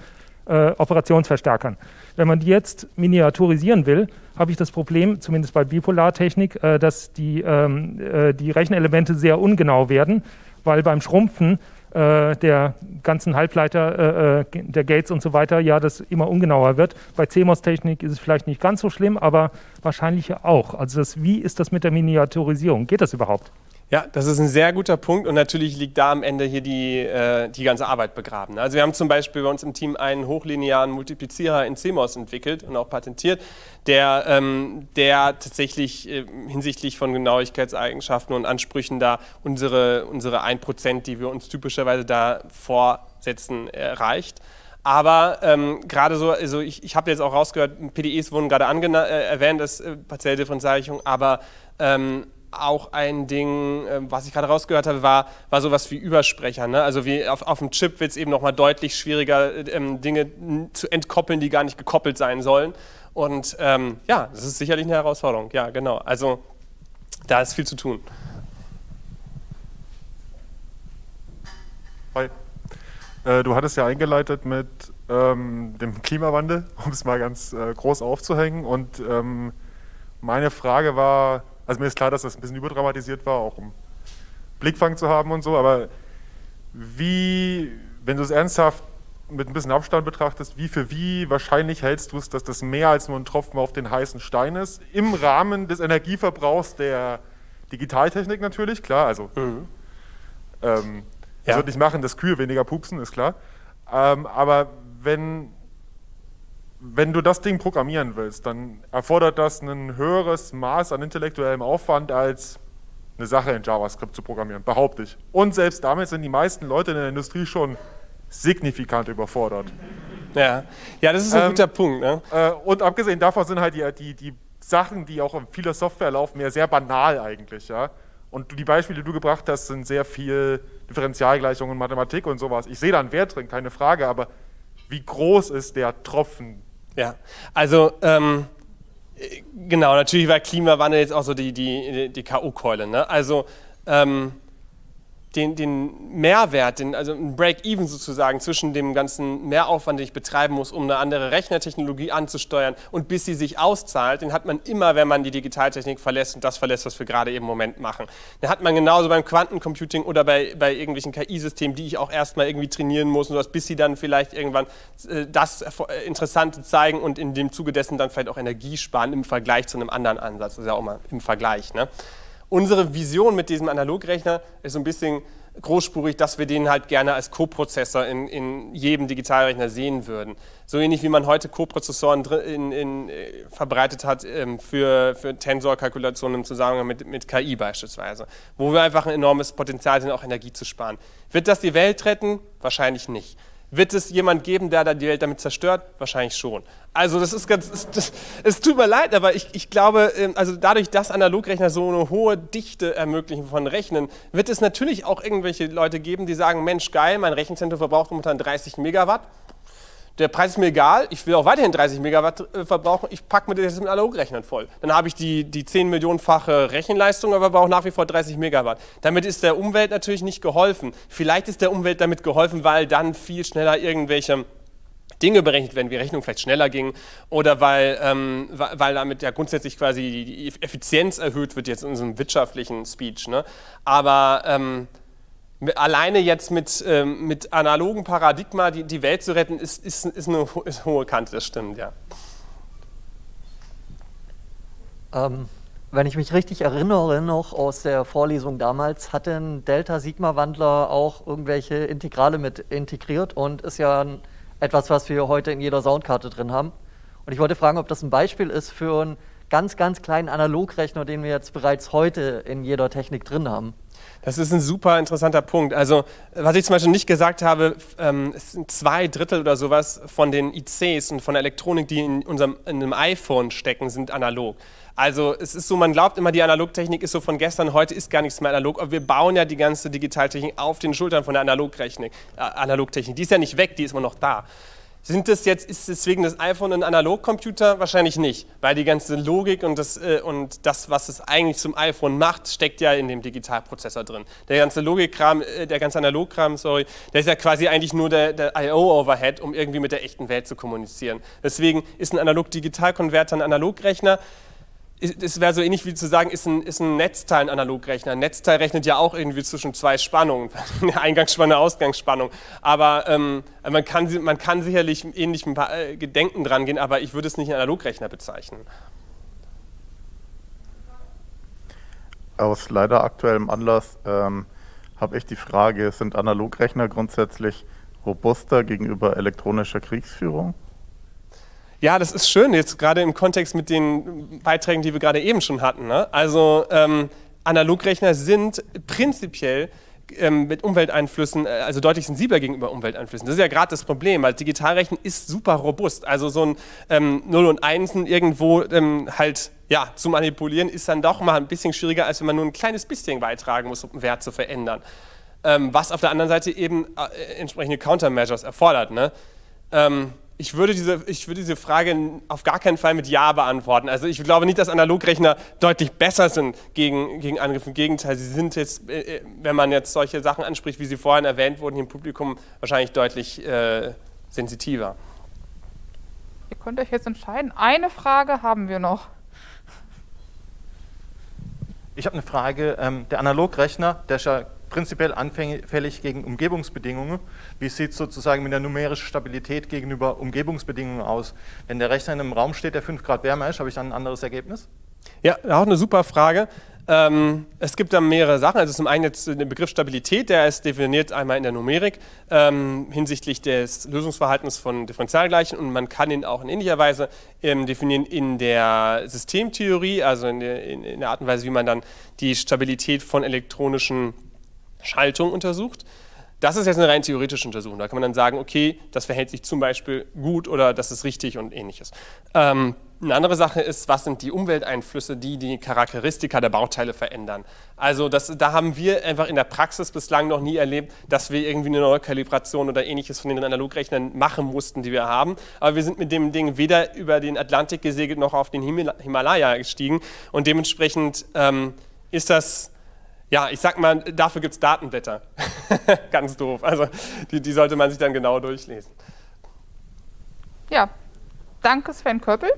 Operationsverstärkern. Wenn man die jetzt miniaturisieren will, habe ich das Problem, zumindest bei Bipolartechnik, äh, dass die, ähm, äh, die Rechenelemente sehr ungenau werden, weil beim Schrumpfen äh, der ganzen Halbleiter, äh, äh, der Gates und so weiter, ja, das immer ungenauer wird. Bei CMOS-Technik ist es vielleicht nicht ganz so schlimm, aber wahrscheinlich auch. Also das, wie ist das mit der Miniaturisierung? Geht das überhaupt? Ja, das ist ein sehr guter Punkt und natürlich liegt da am Ende hier die, äh, die ganze Arbeit begraben. Also wir haben zum Beispiel bei uns im Team einen hochlinearen Multiplizierer in CMOS entwickelt und auch patentiert, der, ähm, der tatsächlich äh, hinsichtlich von Genauigkeitseigenschaften und Ansprüchen da unsere, unsere 1%, die wir uns typischerweise da vorsetzen, erreicht. Aber ähm, gerade so, also ich, ich habe jetzt auch rausgehört, PDEs wurden gerade äh, erwähnt, das äh, partielle Differentialgleichung, aber ähm, auch ein Ding, ähm, was ich gerade rausgehört habe, war, war sowas wie Übersprecher. Ne? Also wie auf, auf dem Chip wird es eben nochmal deutlich schwieriger, ähm, Dinge zu entkoppeln, die gar nicht gekoppelt sein sollen. Und ähm, ja, das ist sicherlich eine Herausforderung. Ja, genau. Also da ist viel zu tun. Hi. Äh, du hattest ja eingeleitet mit ähm, dem Klimawandel, [laughs] um es mal ganz äh, groß aufzuhängen. Und ähm, meine Frage war, also mir ist klar, dass das ein bisschen überdramatisiert war, auch um Blickfang zu haben und so, aber wie, wenn du es ernsthaft mit ein bisschen Abstand betrachtest, wie für wie wahrscheinlich hältst du es, dass das mehr als nur ein Tropfen auf den heißen Stein ist, im Rahmen des Energieverbrauchs der Digitaltechnik natürlich, klar, also mhm. ähm, das ja. wird nicht machen, dass Kühe weniger pupsen, ist klar, ähm, aber wenn wenn du das Ding programmieren willst, dann erfordert das ein höheres Maß an intellektuellem Aufwand als eine Sache in JavaScript zu programmieren, behaupte ich. Und selbst damit sind die meisten Leute in der Industrie schon signifikant überfordert. Ja, ja das ist ein ähm, guter Punkt. Ne? Äh, und abgesehen davon sind halt die, die, die Sachen, die auch in vieler Software laufen, ja sehr banal eigentlich, ja. Und die Beispiele, die du gebracht hast, sind sehr viel Differentialgleichungen, Mathematik und sowas. Ich sehe da einen Wert drin, keine Frage, aber wie groß ist der Tropfen? Ja, also ähm, genau, natürlich war Klimawandel jetzt auch so die, die, die K.O.-Keule. Ne? Also ähm, den, den Mehrwert, den, also ein Break-Even sozusagen zwischen dem ganzen Mehraufwand, den ich betreiben muss, um eine andere Rechnertechnologie anzusteuern und bis sie sich auszahlt, den hat man immer, wenn man die Digitaltechnik verlässt und das verlässt, was wir gerade im Moment machen. Den hat man genauso beim Quantencomputing oder bei, bei irgendwelchen KI-Systemen, die ich auch erstmal irgendwie trainieren muss und sowas, bis sie dann vielleicht irgendwann äh, das äh, Interessante zeigen und in dem Zuge dessen dann vielleicht auch Energie sparen im Vergleich zu einem anderen Ansatz. Das ist ja auch mal im Vergleich. Ne? Unsere Vision mit diesem Analogrechner ist so ein bisschen großspurig, dass wir den halt gerne als Coprozessor in, in jedem Digitalrechner sehen würden. So ähnlich wie man heute Coprozessoren in, in, äh, verbreitet hat ähm, für, für Tensor-Kalkulationen im Zusammenhang mit, mit KI beispielsweise, wo wir einfach ein enormes Potenzial sehen, auch Energie zu sparen. Wird das die Welt retten? Wahrscheinlich nicht. Wird es jemand geben, der die Welt damit zerstört? Wahrscheinlich schon. Also das ist ganz, es, es tut mir leid, aber ich, ich glaube, ähm, also dadurch, dass Analogrechner so eine hohe Dichte ermöglichen von Rechnen, wird es natürlich auch irgendwelche Leute geben, die sagen, Mensch, geil, mein Rechenzentrum verbraucht momentan 30 Megawatt der Preis ist mir egal, ich will auch weiterhin 30 Megawatt äh, verbrauchen, ich packe mir das jetzt mit Analogrechnern voll. Dann habe ich die, die 10 Millionenfache Rechenleistung, aber verbrauche nach wie vor 30 Megawatt. Damit ist der Umwelt natürlich nicht geholfen. Vielleicht ist der Umwelt damit geholfen, weil dann viel schneller irgendwelche Dinge berechnet werden, wie Rechnung vielleicht schneller ging oder weil, ähm, weil damit ja grundsätzlich quasi die Effizienz erhöht wird jetzt in unserem wirtschaftlichen Speech. Ne? Aber ähm, alleine jetzt mit, ähm, mit analogen Paradigma die, die Welt zu retten, ist, ist, ist eine ist hohe Kante, das stimmt, ja. Ähm, wenn ich mich richtig erinnere, noch aus der Vorlesung damals, hat ein Delta-Sigma-Wandler auch irgendwelche Integrale mit integriert und ist ja etwas, was wir heute in jeder Soundkarte drin haben. Und ich wollte fragen, ob das ein Beispiel ist für einen ganz, ganz kleinen Analogrechner, den wir jetzt bereits heute in jeder Technik drin haben. Das ist ein super interessanter Punkt. Also, was ich zum Beispiel nicht gesagt habe, ähm, es sind zwei Drittel oder sowas von den ICs und von der Elektronik, die in unserem in einem iPhone stecken, sind analog. Also es ist so, man glaubt immer, die Analogtechnik ist so von gestern, heute ist gar nichts mehr analog, aber wir bauen ja die ganze Digitaltechnik auf den Schultern von der Analogtechnik. Äh, Analogtechnik. Die ist ja nicht weg, die ist immer noch da. Sind das jetzt, ist deswegen das iPhone ein Analogcomputer? Wahrscheinlich nicht, weil die ganze Logik und das, äh, und das, was es eigentlich zum iPhone macht, steckt ja in dem Digitalprozessor drin. Der ganze Logikkram, äh, der ganze Analogkram, sorry, der ist ja quasi eigentlich nur der, der I.O.-Overhead, um irgendwie mit der echten Welt zu kommunizieren. Deswegen ist ein Analog-Digital-Konverter ein Analogrechner, es wäre so ähnlich wie zu sagen, ist ein, ist ein Netzteil ein Analogrechner. Ein Netzteil rechnet ja auch irgendwie zwischen zwei Spannungen, [laughs] Eingangsspannung, Ausgangsspannung. Aber ähm, man, kann, man kann sicherlich ähnlich ein paar äh, Gedenken dran gehen, aber ich würde es nicht als Analogrechner bezeichnen. Aus leider aktuellem Anlass ähm, habe ich die Frage, sind Analogrechner grundsätzlich robuster gegenüber elektronischer Kriegsführung? Ja, das ist schön, jetzt gerade im Kontext mit den Beiträgen, die wir gerade eben schon hatten. Ne? Also ähm, Analogrechner sind prinzipiell ähm, mit Umwelteinflüssen, äh, also deutlich sensibler gegenüber Umwelteinflüssen. Das ist ja gerade das Problem, weil Digitalrechnen ist super robust. Also so ein ähm, 0 und 1 irgendwo ähm, halt ja, zu manipulieren, ist dann doch mal ein bisschen schwieriger, als wenn man nur ein kleines bisschen beitragen muss, um einen Wert zu verändern. Ähm, was auf der anderen Seite eben äh, entsprechende Countermeasures erfordert. Ne? Ich würde, diese, ich würde diese Frage auf gar keinen Fall mit Ja beantworten. Also ich glaube nicht, dass Analogrechner deutlich besser sind gegen, gegen Angriffe. Im Gegenteil, sie sind jetzt, äh, äh, wenn man jetzt solche Sachen anspricht, wie sie vorhin erwähnt wurden, hier im Publikum wahrscheinlich deutlich äh, sensitiver. Ihr könnt euch jetzt entscheiden. Eine Frage haben wir noch. Ich habe eine Frage. Ähm, der Analogrechner, der ist ja prinzipiell anfällig gegen Umgebungsbedingungen. Wie sieht es sozusagen mit der numerischen Stabilität gegenüber Umgebungsbedingungen aus? Wenn der Rechner in einem Raum steht, der 5 Grad wärmer ist, habe ich dann ein anderes Ergebnis? Ja, auch eine super Frage. Ähm, es gibt da mehrere Sachen. Also zum einen jetzt den Begriff Stabilität, der ist definiert einmal in der Numerik ähm, hinsichtlich des Lösungsverhaltens von Differentialgleichen und man kann ihn auch in ähnlicher Weise ähm, definieren in der Systemtheorie, also in der, in, in der Art und Weise, wie man dann die Stabilität von elektronischen Schaltung untersucht. Das ist jetzt eine rein theoretische Untersuchung. Da kann man dann sagen, okay, das verhält sich zum Beispiel gut oder das ist richtig und ähnliches. Ähm, eine andere Sache ist, was sind die Umwelteinflüsse, die die Charakteristika der Bauteile verändern. Also das, da haben wir einfach in der Praxis bislang noch nie erlebt, dass wir irgendwie eine neue Kalibration oder ähnliches von den Analogrechnern machen mussten, die wir haben. Aber wir sind mit dem Ding weder über den Atlantik gesegelt noch auf den Himalaya gestiegen. Und dementsprechend ähm, ist das ja, ich sag mal, dafür gibt es Datenblätter. [laughs] Ganz doof. Also die, die sollte man sich dann genau durchlesen. Ja, danke Sven Köppel.